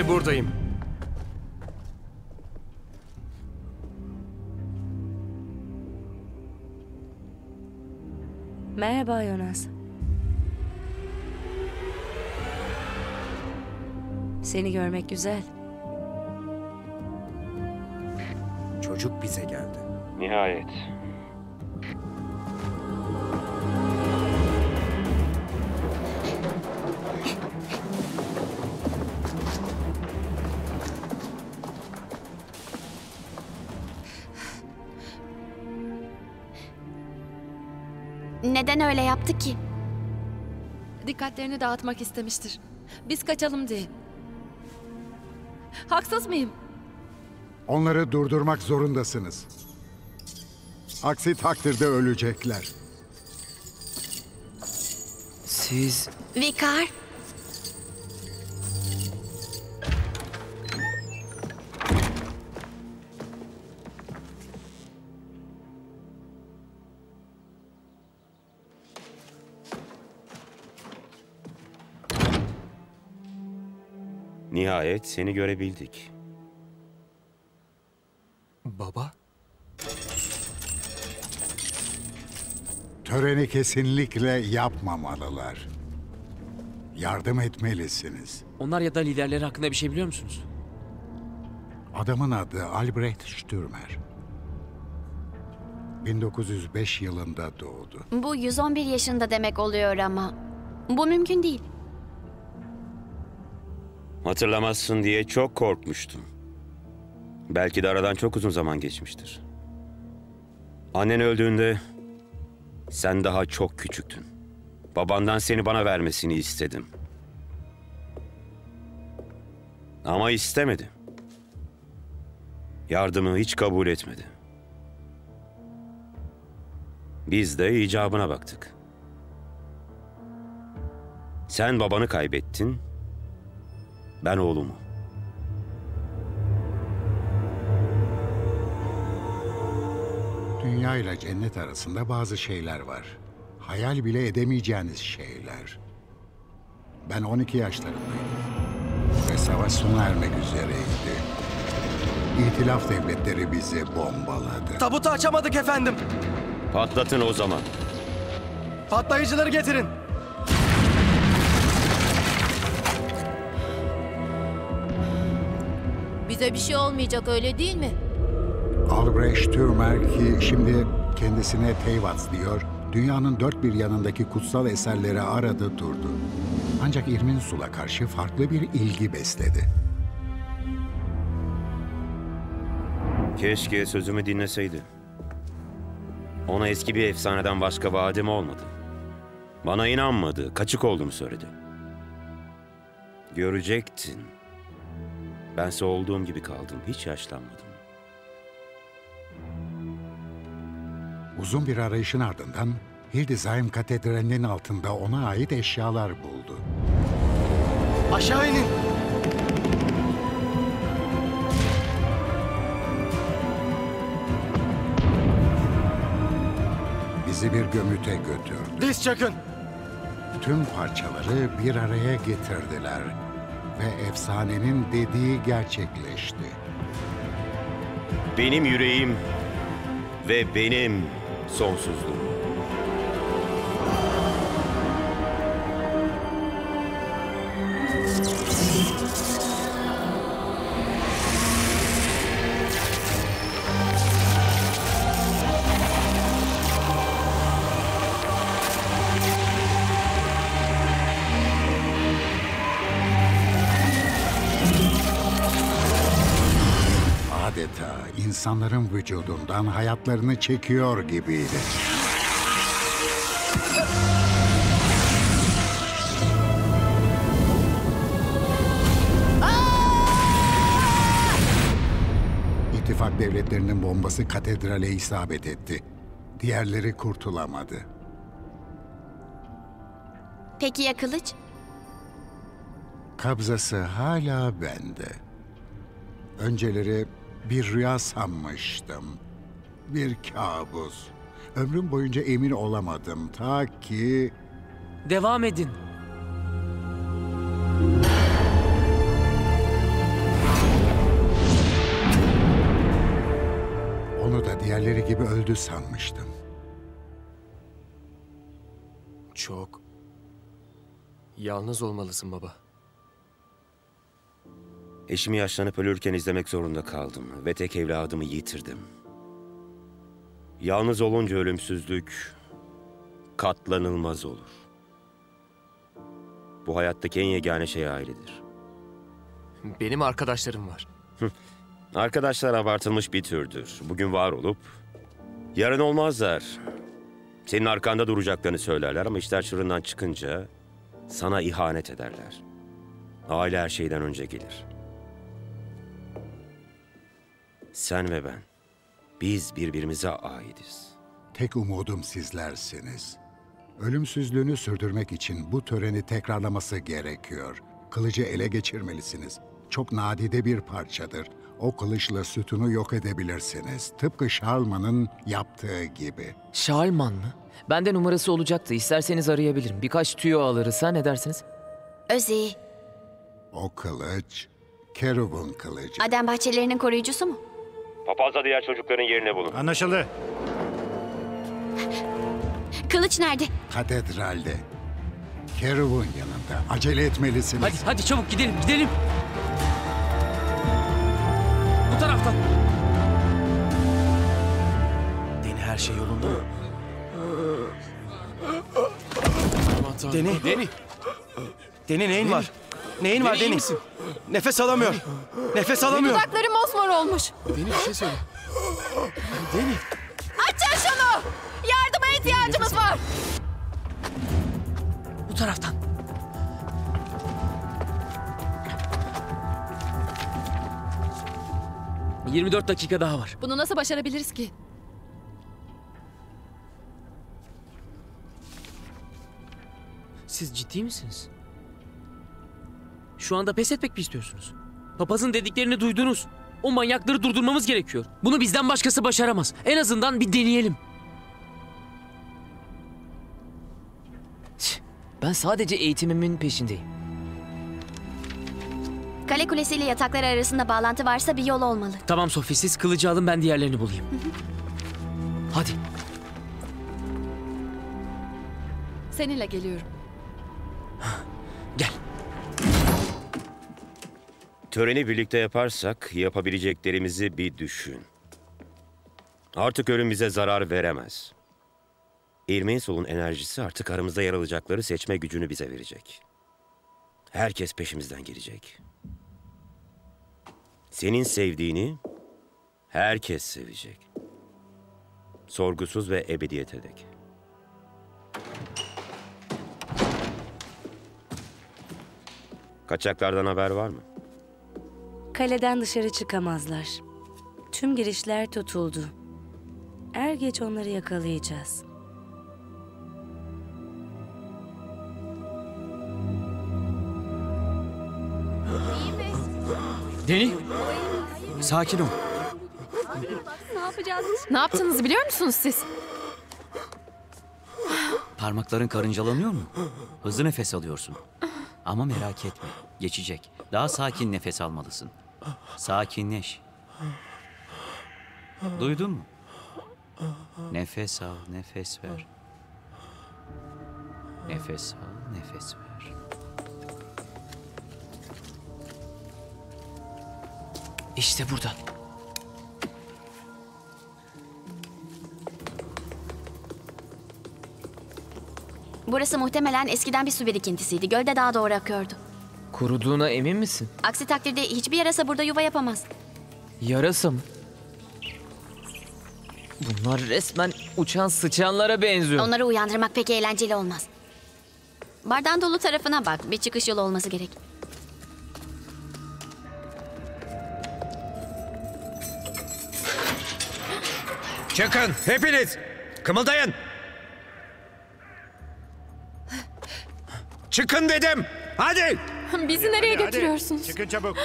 Buradayım. Merhaba Jonas. Seni görmek güzel. Çocuk bize geldi. Nihayet. Yaptı ki? Dikkatlerini dağıtmak istemiştir. Biz kaçalım diye. Haksız mıyım? Onları durdurmak zorundasınız. Aksi takdirde ölecekler. Siz... Vikar, Nihayet seni görebildik. Baba? Töreni kesinlikle yapmamalılar. Yardım etmelisiniz. Onlar ya da liderleri hakkında bir şey biliyor musunuz? Adamın adı Albrecht Stürmer. 1905 yılında doğdu. bu 111 yaşında demek oluyor ama. Bu mümkün değil. Hatırlamazsın diye çok korkmuştum. Belki de aradan çok uzun zaman geçmiştir. Annen öldüğünde sen daha çok küçüktün. Babandan seni bana vermesini istedim. Ama istemedi. Yardımı hiç kabul etmedi. Biz de icabına baktık. Sen babanı kaybettin, ben oğlumu. Dünya ile cennet arasında bazı şeyler var. Hayal bile edemeyeceğiniz şeyler. Ben 12 yaşlarındaydım. Ve savaş sona ermek üzereydi. İtilaf devletleri bizi bombaladı. Tabutu açamadık efendim. Patlatın o zaman. Patlayıcıları getirin. Bize bir şey olmayacak öyle değil mi? Albrecht Stürmer ki şimdi kendisine Teyvat diyor, dünyanın dört bir yanındaki kutsal eserleri aradı durdu. Ancak Irminsul'a karşı farklı bir ilgi besledi. Keşke sözümü dinleseydi. Ona eski bir efsaneden başka vaadim olmadı. Bana inanmadı, kaçık olduğumu söyledi. Görecektin. Bense olduğum gibi kaldım, hiç yaşlanmadım. Uzun bir arayışın ardından Hildesheim Katedrali'nin altında ona ait eşyalar buldu. Aşağı inin. Bizi bir gömüte götürdü. Diz çökün. Tüm parçaları bir araya getirdiler ve efsanenin dediği gerçekleşti. Benim yüreğim ve benim sonsuzluğu. Adeta insanların vücudundan hayatlarını çekiyor gibiydi. İttifak devletlerinin bombası katedrale isabet etti. Diğerleri kurtulamadı. Peki ya kılıç? Kabzası hala bende. Önceleri bir rüya sanmıştım. Bir kabus. Ömrüm boyunca emin olamadım ta ki Devam edin. onu da diğerleri gibi öldü sanmıştım. Çok yalnız olmalısın baba. Eşimi yaşlanıp ölürken izlemek zorunda kaldım ve tek evladımı yitirdim. Yalnız olunca ölümsüzlük katlanılmaz olur. Bu hayattaki en yegane şey ailedir. Benim arkadaşlarım var. Arkadaşlar abartılmış bir türdür. Bugün var olup yarın olmazlar. Senin arkanda duracaklarını söylerler ama işler çığırından çıkınca sana ihanet ederler. Aile her şeyden önce gelir. Sen ve ben, biz birbirimize aitiz. Tek umudum sizlersiniz. Ölümsüzlüğünü sürdürmek için bu töreni tekrarlaması gerekiyor. Kılıcı ele geçirmelisiniz. Çok nadide bir parçadır. O kılıçla sütunu yok edebilirsiniz. Tıpkı Şarlman'ın yaptığı gibi. Şarlman mı? Bende numarası olacaktı. İsterseniz arayabilirim. Birkaç tüyo alırız ha ne dersiniz? Özi, O kılıç, Kerub'un kılıcı. Adem bahçelerinin koruyucusu mu? Papazla diğer çocukların yerine bulun. Anlaşıldı. Kılıç nerede? Katedralde. Kerub'un yanında. Acele etmelisiniz. Hadi hadi çabuk gidelim gidelim. Bu taraftan. Deni her şey yolunda mı? Deni. Deni. Deni neyin var? Neyin var Deni, Deni? misin? Nefes alamıyor. Nefes alamıyor. Dudakları mosmor olmuş. Deni bir şey söyle. Deni. Açın şunu! Yardıma ihtiyacımız var. Bu taraftan. ...24 dakika daha var. Bunu nasıl başarabiliriz ki? Siz ciddi misiniz? Şu anda pes etmek mi istiyorsunuz? Papazın dediklerini duydunuz. O manyakları durdurmamız gerekiyor. Bunu bizden başkası başaramaz. En azından bir deneyelim. Ben sadece eğitimimin peşindeyim. Kale kulesiyle yataklar arasında bağlantı varsa bir yol olmalı. Tamam Sophie siz kılıcı alın ben diğerlerini bulayım. Hadi. Seninle geliyorum. Töreni birlikte yaparsak yapabileceklerimizi bir düşün. Artık ölüm bize zarar veremez. Irminsol'un enerjisi artık aramızda yer alacakları seçme gücünü bize verecek. Herkes peşimizden gelecek. Senin sevdiğini herkes sevecek. Sorgusuz ve ebediyete dek. Kaçaklardan haber var mı? Kaleden dışarı çıkamazlar. Tüm girişler tutuldu. Er geç onları yakalayacağız. Deni. Sakin ol. Ne yapacağız? Ne yaptığınızı biliyor musunuz siz? Parmakların karıncalanıyor mu? Hızlı nefes alıyorsun. Ama merak etme. Geçecek. Daha sakin nefes almalısın. Sakinleş. Duydun mu? Nefes al, nefes ver. Nefes al, nefes ver. İşte burada. Burası muhtemelen eskiden bir su birikintisiydi. Gölde daha doğru akıyordu. Kuruduğuna emin misin? Aksi takdirde hiçbir yarasa burada yuva yapamaz. Yarasa mı? Bunlar resmen uçan sıçanlara benziyor. Onları uyandırmak pek eğlenceli olmaz. Bardağın dolu tarafına bak. Bir çıkış yolu olması gerek. Çıkın hepiniz. Kımıldayın. Çıkın dedim. Hadi. Bizi nereye Hadi, hadi. götürüyorsunuz? Çıkın çabuk.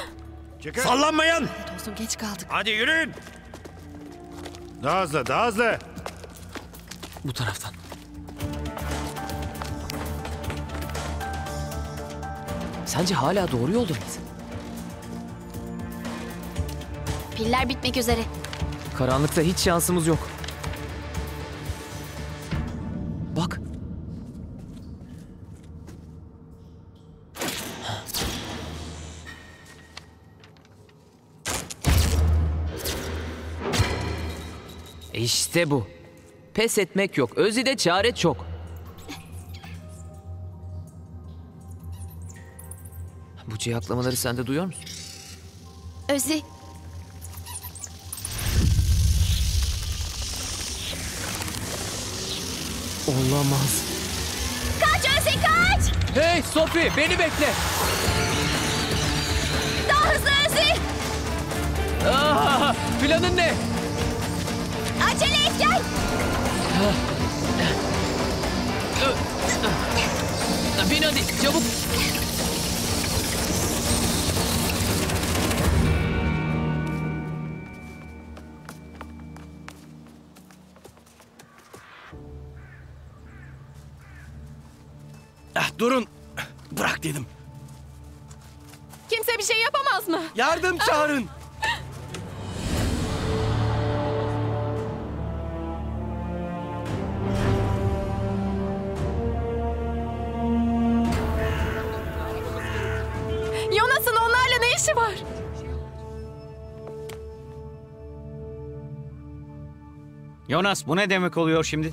Çıkın. Sallanmayın. Olsun geç kaldık. Hadi yürüyün. Daha hızlı, daha hızlı. Bu taraftan. Sence hala doğru yolda mıyız? Piller bitmek üzere. Karanlıkta hiç şansımız yok. İşte bu. Pes etmek yok. Özide çare çok. Bu ciyaklamaları sen de duyuyor musun? Özi. Olamaz. Kaç Özi kaç! Hey Sophie beni bekle. Daha hızlı Özi! Aa, planın ne? Acele et gel! Bin hadi çabuk. Ah, durun. Bırak dedim. Kimse bir şey yapamaz mı? Yardım çağırın. Jonas bu ne demek oluyor şimdi?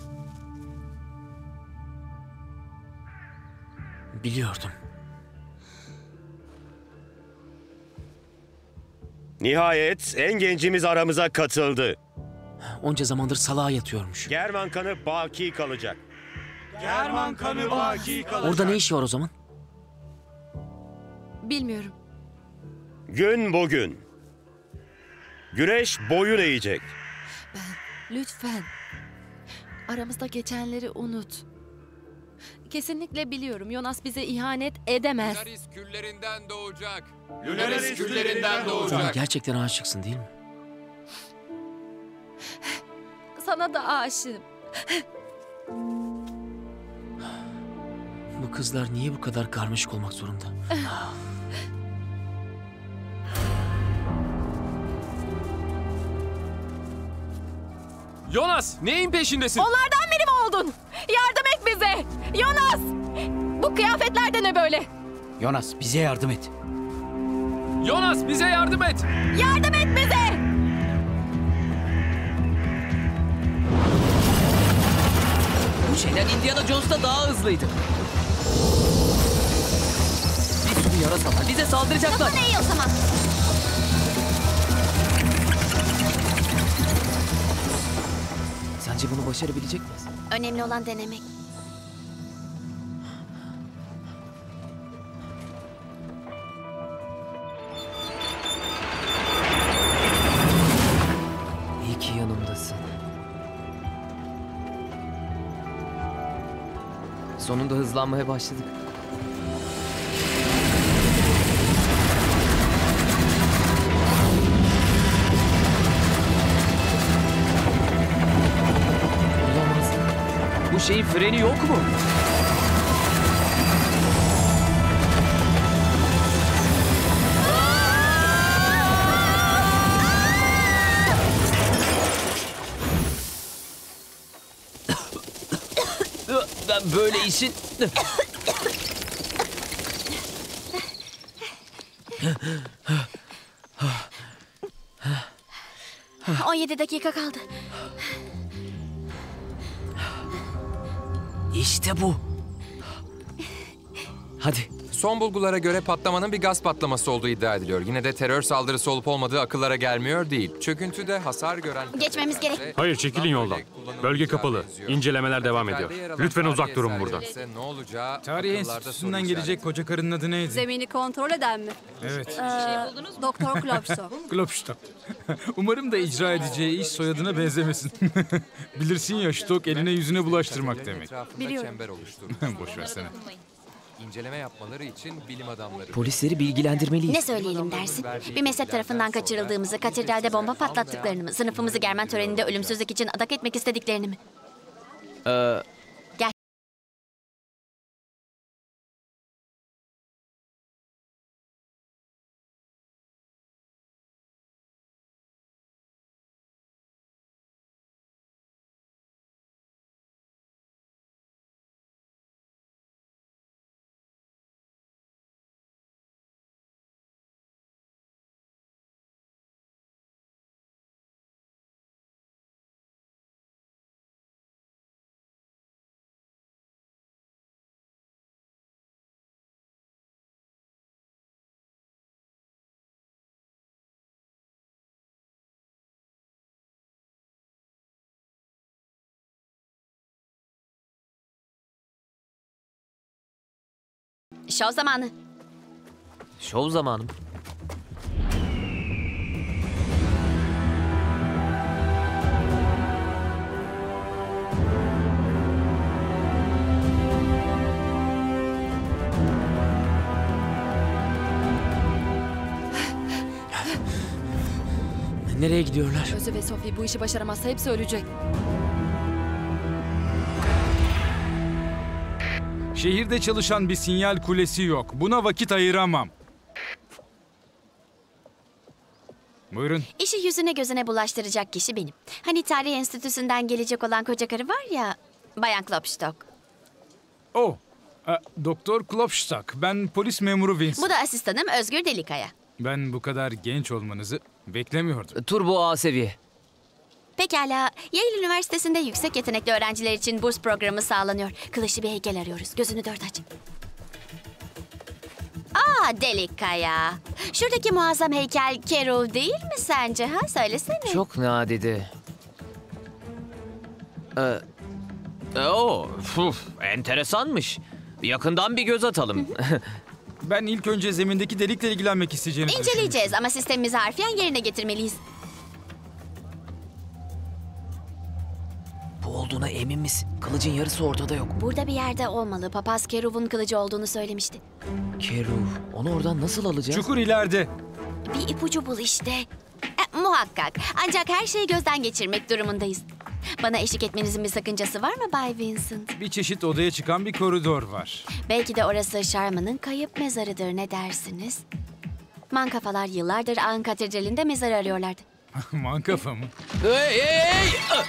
Biliyordum. Nihayet en gencimiz aramıza katıldı. Onca zamandır salağa yatıyormuş. German kanı baki kalacak. German kanı baki kalacak. Orada ne işi var o zaman? Bilmiyorum. Gün bugün. Güneş boyun eğecek. Lütfen. Aramızda geçenleri unut. Kesinlikle biliyorum. Jonas bize ihanet edemez. Lunaris küllerinden doğacak. Lunaris küllerinden Ona doğacak. gerçekten aşıksın değil mi? Sana da aşığım. Bu kızlar niye bu kadar karmaşık olmak zorunda? Jonas neyin peşindesin? Onlardan biri mi oldun? Yardım et bize! Jonas! Bu kıyafetler de ne böyle? Jonas bize yardım et. Jonas bize yardım et. Yardım et bize! Bu şeyler Indiana Jones'ta daha hızlıydı. Bir sürü yarasa var. Bize saldıracaklar. Bu ne iyi o zaman? Sence bunu başarabilecek miyiz? Önemli olan denemek. İyi ki yanımdasın. Sonunda hızlanmaya başladık. Şeyin freni yok mu? Ben böyle işin... 17 dakika kaldı. İşte bu. Son bulgulara göre patlamanın bir gaz patlaması olduğu iddia ediliyor. Yine de terör saldırısı olup olmadığı akıllara gelmiyor değil. Çöküntüde hasar gören... Geçmemiz gerek. Hayır çekilin yoldan. Bölge kapalı. İncelemeler devam ediyor. Lütfen uzak durun buradan. Ne olacağı Tarih Enstitüsü'nden gelecek koca karının adı neydi? Zemini kontrol eden mi? Evet. Ee, Doktor Klopstock. Klopstock. Umarım da icra edeceği iş soyadına benzemesin. Bilirsin ya Stock eline yüzüne bulaştırmak demek. Biliyorum. Boş versene. İnceleme yapmaları için bilim adamları... Polisleri bilgilendirmeliyiz. Ne söyleyelim dersin? Bir mezhep tarafından kaçırıldığımızı, katedralde bomba patlattıklarını mı, sınıfımızı germen töreninde ölümsüzlük için adak etmek istediklerini mi? Ee, Şov zamanı. şov zamanım. Nereye gidiyorlar? Özü ve Sophie bu işi başaramazsa hepsi ölecek. Şehirde çalışan bir sinyal kulesi yok. Buna vakit ayıramam. Buyurun. İşi yüzüne gözüne bulaştıracak kişi benim. Hani tarih enstitüsünden gelecek olan koca karı var ya, Bayan Klopstock. Oh, e, Doktor Klopstock. Ben polis memuru Vince. Bu da asistanım Özgür Delikaya. Ben bu kadar genç olmanızı beklemiyordum. Turbo A seviye. Pekala, Yale Üniversitesi'nde yüksek yetenekli öğrenciler için burs programı sağlanıyor. Kılıçlı bir heykel arıyoruz. Gözünü dört aç. Aa Delikaya. Şuradaki muazzam heykel Carol değil mi sence ha? Söylesene. Çok nadide. Ee, e, o, fuf, enteresanmış. Yakından bir göz atalım. Ben ilk önce zemindeki delikle ilgilenmek isteyeceğimi İnceleyeceğiz ama sistemimizi harfiyen yerine getirmeliyiz. Bu olduğuna emin misin? Kılıcın yarısı ortada yok. Burada bir yerde olmalı. Papaz Keruv'un kılıcı olduğunu söylemişti. Keruv, onu oradan nasıl alacağız? Çukur ileride. Bir ipucu bul işte. E, muhakkak. Ancak her şeyi gözden geçirmek durumundayız. Bana eşlik etmenizin bir sakıncası var mı Bay Vincent? Bir çeşit odaya çıkan bir koridor var. Belki de orası Sharma'nın kayıp mezarıdır ne dersiniz? Mankafalar yıllardır Ağın Katedrali'nde mezar arıyorlardı. Mankafa mı? Hey hey hey!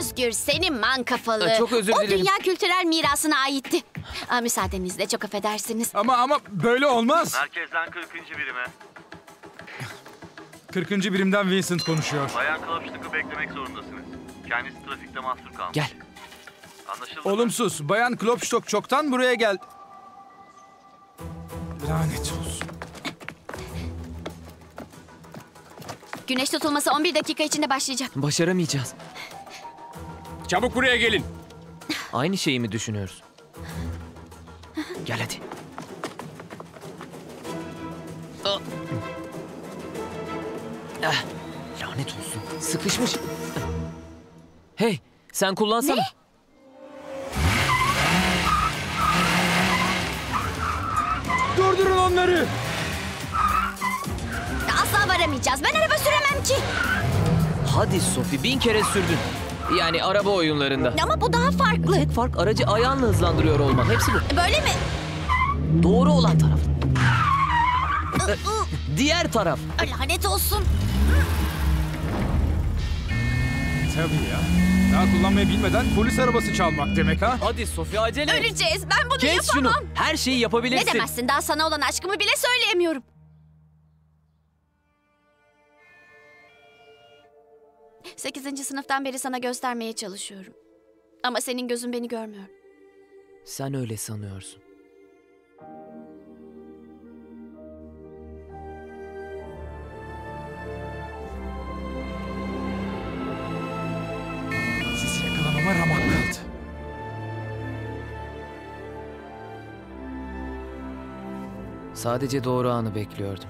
Özgür senin mankafalı. Aa, çok özür O dilerim. dünya kültürel mirasına aitti. Aa, müsaadenizle çok affedersiniz. Ama ama böyle olmaz. Merkezden 40. birime. 40. birimden Vincent konuşuyor. Bayan Klopstock'u beklemek zorundasınız. Kendisi trafikte mahsur kalmış. Gel. Anlaşıldı mı? Olumsuz. Bayan Klopstock çoktan buraya gel. Lanet olsun. Güneş tutulması 11 dakika içinde başlayacak. Başaramayacağız. Çabuk buraya gelin. Aynı şeyi mi düşünüyoruz? Gel hadi. Ah. Lanet olsun. Sıkışmış. Hey, sen kullansana. Ne? Durdurun onları. Asla varamayacağız. Ben araba süremem ki. Hadi Sophie, bin kere sürdün. Yani araba oyunlarında. Ama bu daha farklı. Tek fark aracı ayağınla hızlandırıyor olman. Hepsi bu. Böyle mi? Doğru olan taraf. Ee, Diğer taraf. Lanet olsun. Tabii ya. Daha kullanmayı bilmeden polis arabası çalmak demek ha? Hadi Sophie acele et. Öleceğiz. Ben bunu Kes şunu. yapamam. Her şeyi yapabilirsin. Ne demezsin? Daha sana olan aşkımı bile söyleyemiyorum. Sekizinci sınıftan beri sana göstermeye çalışıyorum. Ama senin gözün beni görmüyor. Sen öyle sanıyorsun. Sizi yakalamama ramak kaldı. Sadece doğru anı bekliyordum.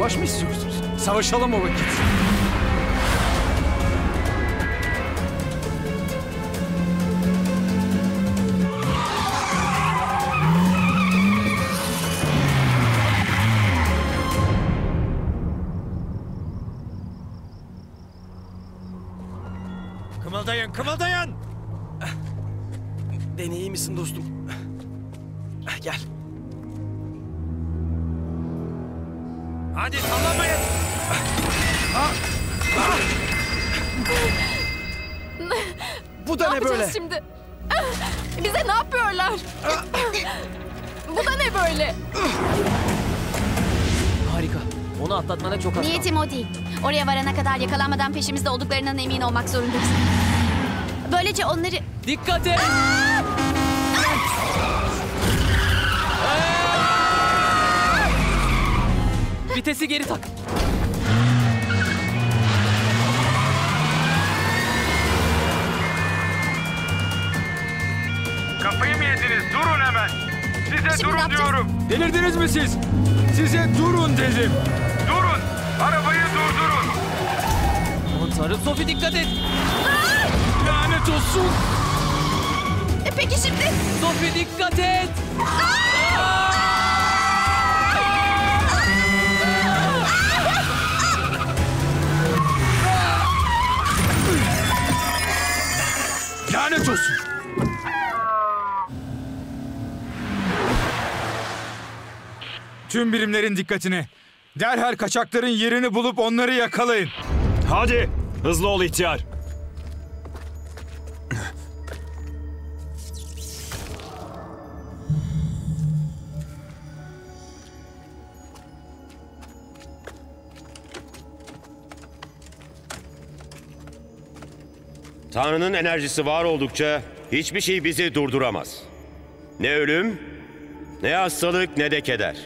Savaş mı istiyorsunuz? Savaşalım o vakit. Kımıldayın, kımıldayın! Deni iyi misin dostum? Hadi sallamayın! Bu da ne yapacağız böyle? şimdi? Bize ne yapıyorlar? Bu da ne böyle? Harika. Onu atlatmana çok az kaldı. Niyetim o değil. Oraya varana kadar yakalanmadan peşimizde olduklarından emin olmak zorundayız. Böylece onları... Dikkat et! Vitesi geri tak. Kafayı mı yediniz? Durun hemen. Size durun diyorum. Delirdiniz mi siz? Size durun dedim. Durun. Arabayı durdurun. Aman tanrım Sophie dikkat et. Lanet olsun. E peki şimdi? Sophie dikkat et. Lanet olsun. Tüm birimlerin dikkatine. Derhal kaçakların yerini bulup onları yakalayın. Hadi hızlı ol ihtiyar. Tanrı'nın enerjisi var oldukça hiçbir şey bizi durduramaz. Ne ölüm, ne hastalık, ne de keder.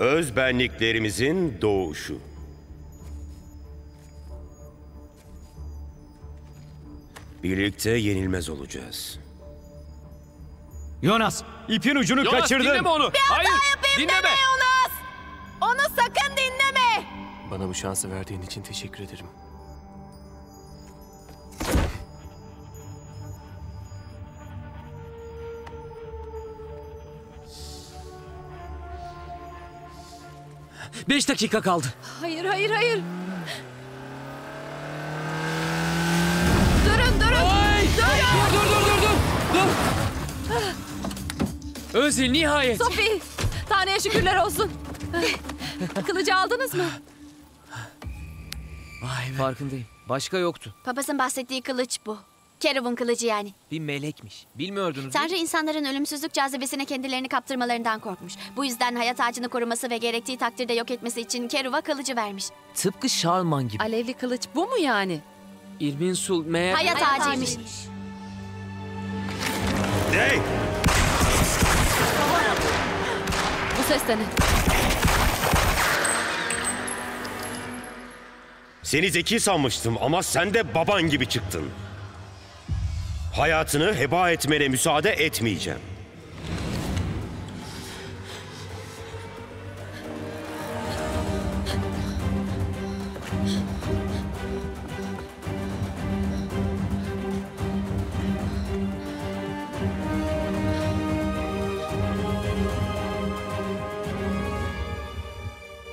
Öz benliklerimizin doğuşu. Birlikte yenilmez olacağız. Jonas, ipin ucunu Jonas kaçırdın. dinleme onu. Hayır, dinleme. Jonas! Onu sakın dinleme! Bana bu şansı verdiğin için teşekkür ederim. Beş dakika kaldı. Hayır, hayır, hayır. Durun, durun. Durun. Dur dur dur dur. Dur. Özil nihayet. Sophie, Tanrı'ya şükürler olsun. Kılıcı aldınız mı? Farkındayım. Başka yoktu. Papazın bahsettiği kılıç bu. Kerub'un kılıcı yani. Bir melekmiş. Bilmiyordunuz değil mi? Tanrı insanların ölümsüzlük cazibesine kendilerini kaptırmalarından korkmuş. Bu yüzden hayat ağacını koruması ve gerektiği takdirde yok etmesi için Kerub'a kılıcı vermiş. Tıpkı Şarlman gibi. Alevli kılıç bu mu yani? İrminsul meğer... Hayat, ağacıymış. Hey! Bu ses de ne? Seni zeki sanmıştım ama sen de baban gibi çıktın. Hayatını heba etmene müsaade etmeyeceğim.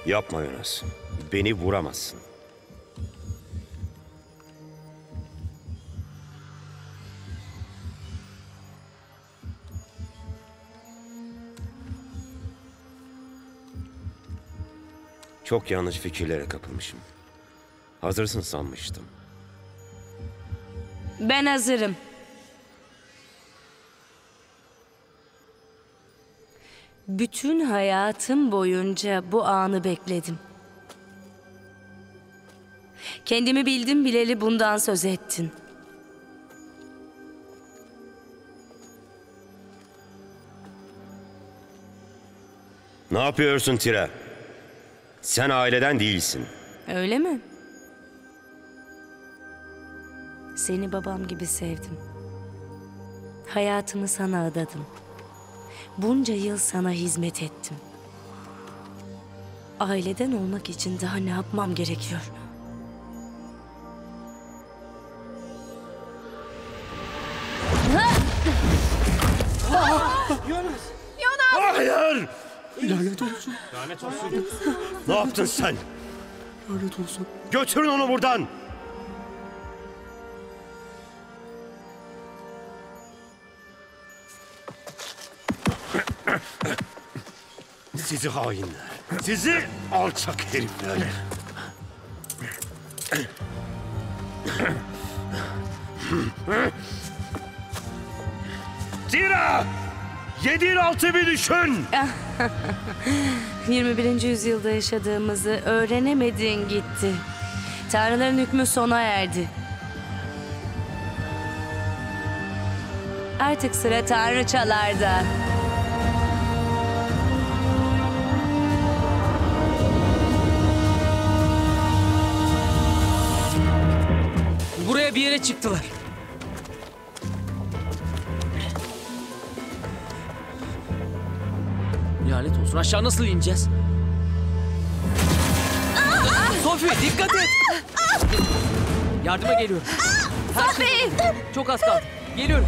Yapma Jonas. Beni vuramazsın. Çok yanlış fikirlere kapılmışım. Hazırsın sanmıştım. Ben hazırım. Bütün hayatım boyunca bu anı bekledim. Kendimi bildim bileli bundan söz ettin. Ne yapıyorsun Tira? Sen aileden değilsin. Öyle mi? Seni babam gibi sevdim. Hayatımı sana adadım. Bunca yıl sana hizmet ettim. Aileden olmak için daha ne yapmam gerekiyor? Jonas! Hayır! Lanet olsun. Lanet olsun. Ne yaptın sen? Lanet olsun. Götürün onu buradan. Sizi hainler. Sizi alçak herifler. Tira! Yediğin altı bir düşün. 21. yüzyılda yaşadığımızı öğrenemedin gitti. Tanrıların hükmü sona erdi. Artık sıra tanrıçalarda. Buraya bir yere çıktılar. Olsun aşağı nasıl ineceğiz? Sophie dikkat et. Yardıma geliyorum. Sophie! Çok az kaldı. Geliyorum.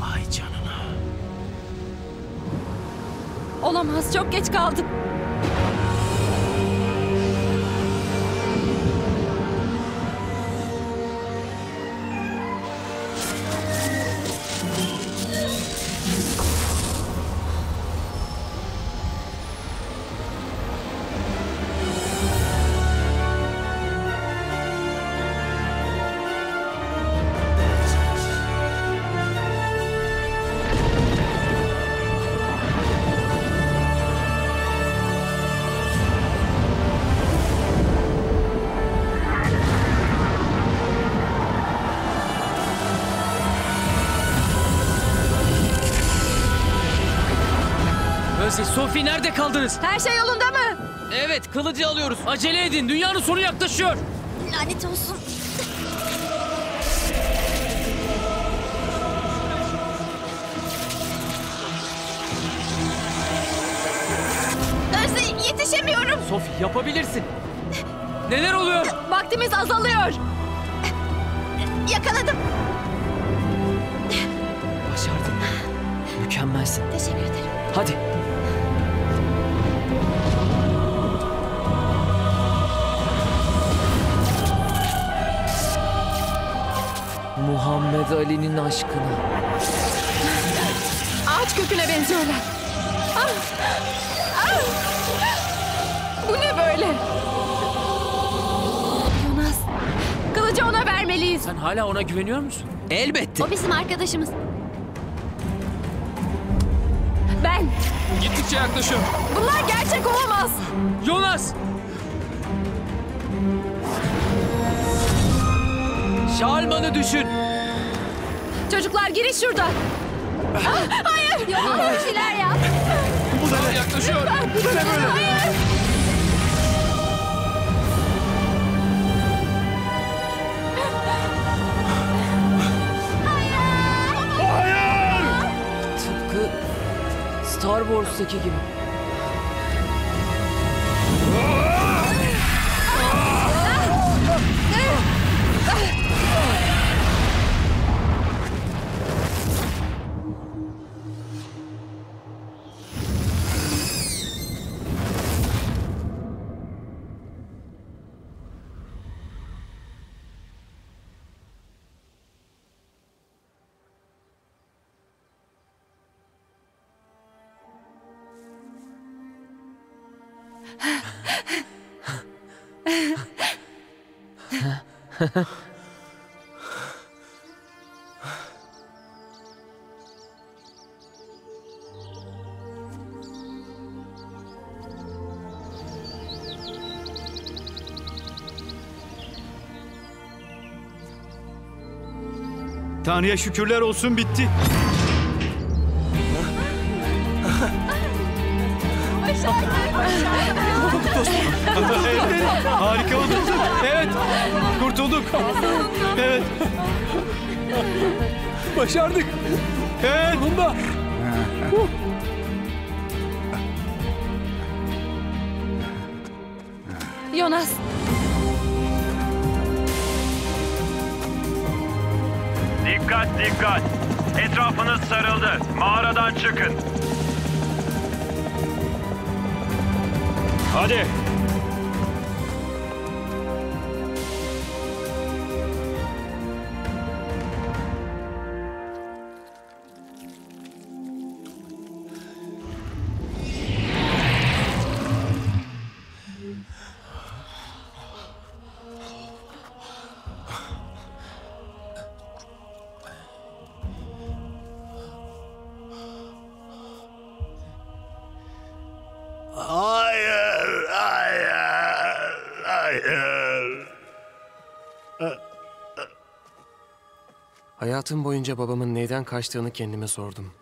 Vay canına. Olamaz çok geç kaldım. Mercy, Sophie nerede kaldınız? Her şey yolunda mı? Evet, kılıcı alıyoruz. Acele edin, dünyanın sonu yaklaşıyor. Lanet olsun. Mercy yetişemiyorum. Sophie yapabilirsin. Neler oluyor? Vaktimiz azalıyor. Yakaladım. Başardın. Mükemmelsin. Teşekkür ederim. Hadi. Muhammed Ali'nin aşkına. Ağaç köküne benziyorlar. Ah! Ah! Bu ne böyle? Jonas, kılıcı ona vermeliyiz. Sen hala ona güveniyor musun? Elbette. O bizim arkadaşımız. Ben. Gittikçe yaklaşıyor. Bunlar gerçek olamaz. Jonas! Şalman'ı düşün. Çocuklar giriş şurada. Ah, hayır. Yok, bir şeyler yap. Bu da yaklaşıyor. Bu da ne böyle? Hayır. Tıpkı Star Wars'taki gibi. Tanrı'ya şükürler olsun bitti. Evet. Başardık. Evet. Bunda. Jonas. Dikkat dikkat. Etrafınız sarıldı. Mağaradan çıkın. Hadi. Hayatım boyunca babamın neyden kaçtığını kendime sordum.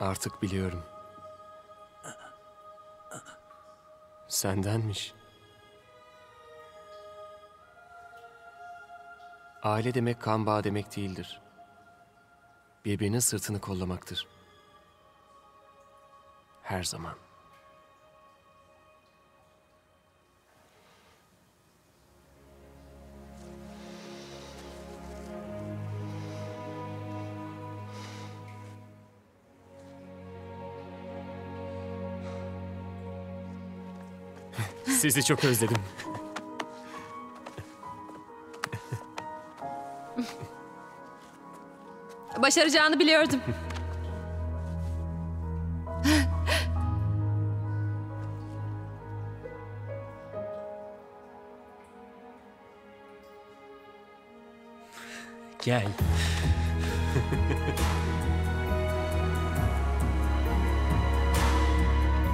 Artık biliyorum. Sendenmiş. Aile demek kan bağı demek değildir. Birbirinin sırtını kollamaktır. Her zaman. Sizi çok özledim. Başaracağını biliyordum. Gel.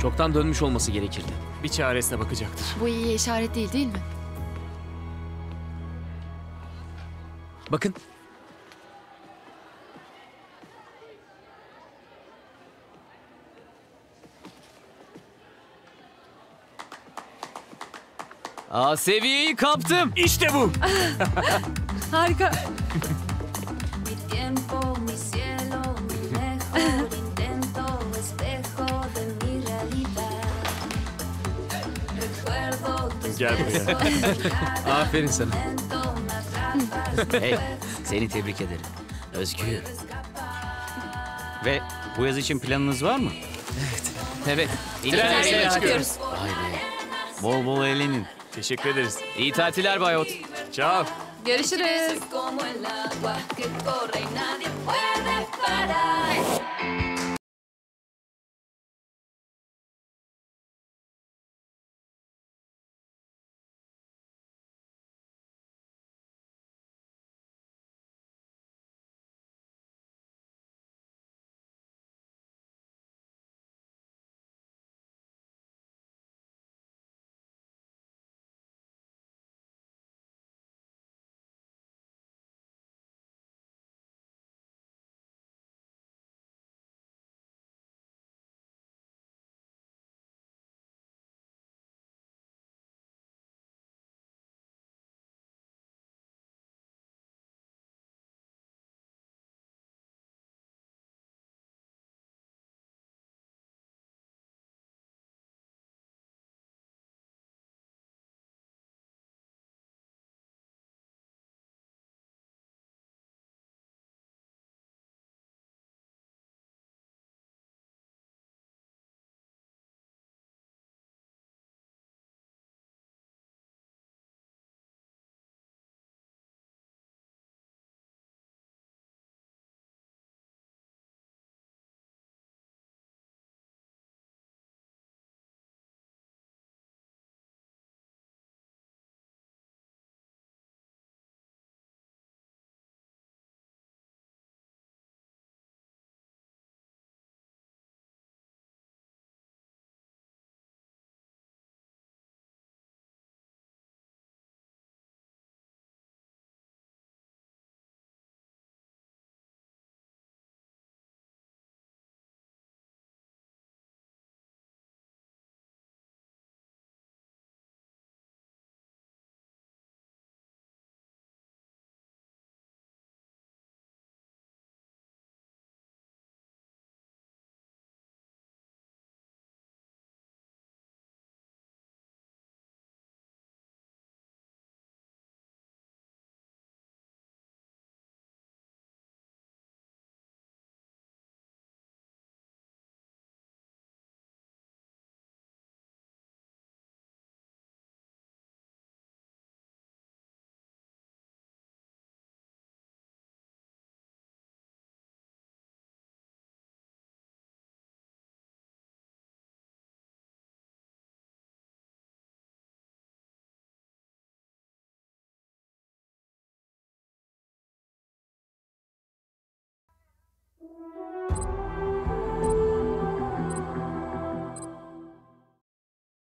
Çoktan dönmüş olması gerekirdi. Bir çaresine bakacaktır. Bu iyi işaret değil değil mi? Bakın. Aa seviyeyi kaptım. İşte bu. Harika. Gel buraya. Aferin sana. hey, seni tebrik ederim. Özgür. Ve bu yaz için planınız var mı? Evet. İtalyan'a çıkıyoruz. Vay be. Bol bol eğlenin. Teşekkür ederiz. İyi tatiller Bay Ot. Ciao. Görüşürüz. you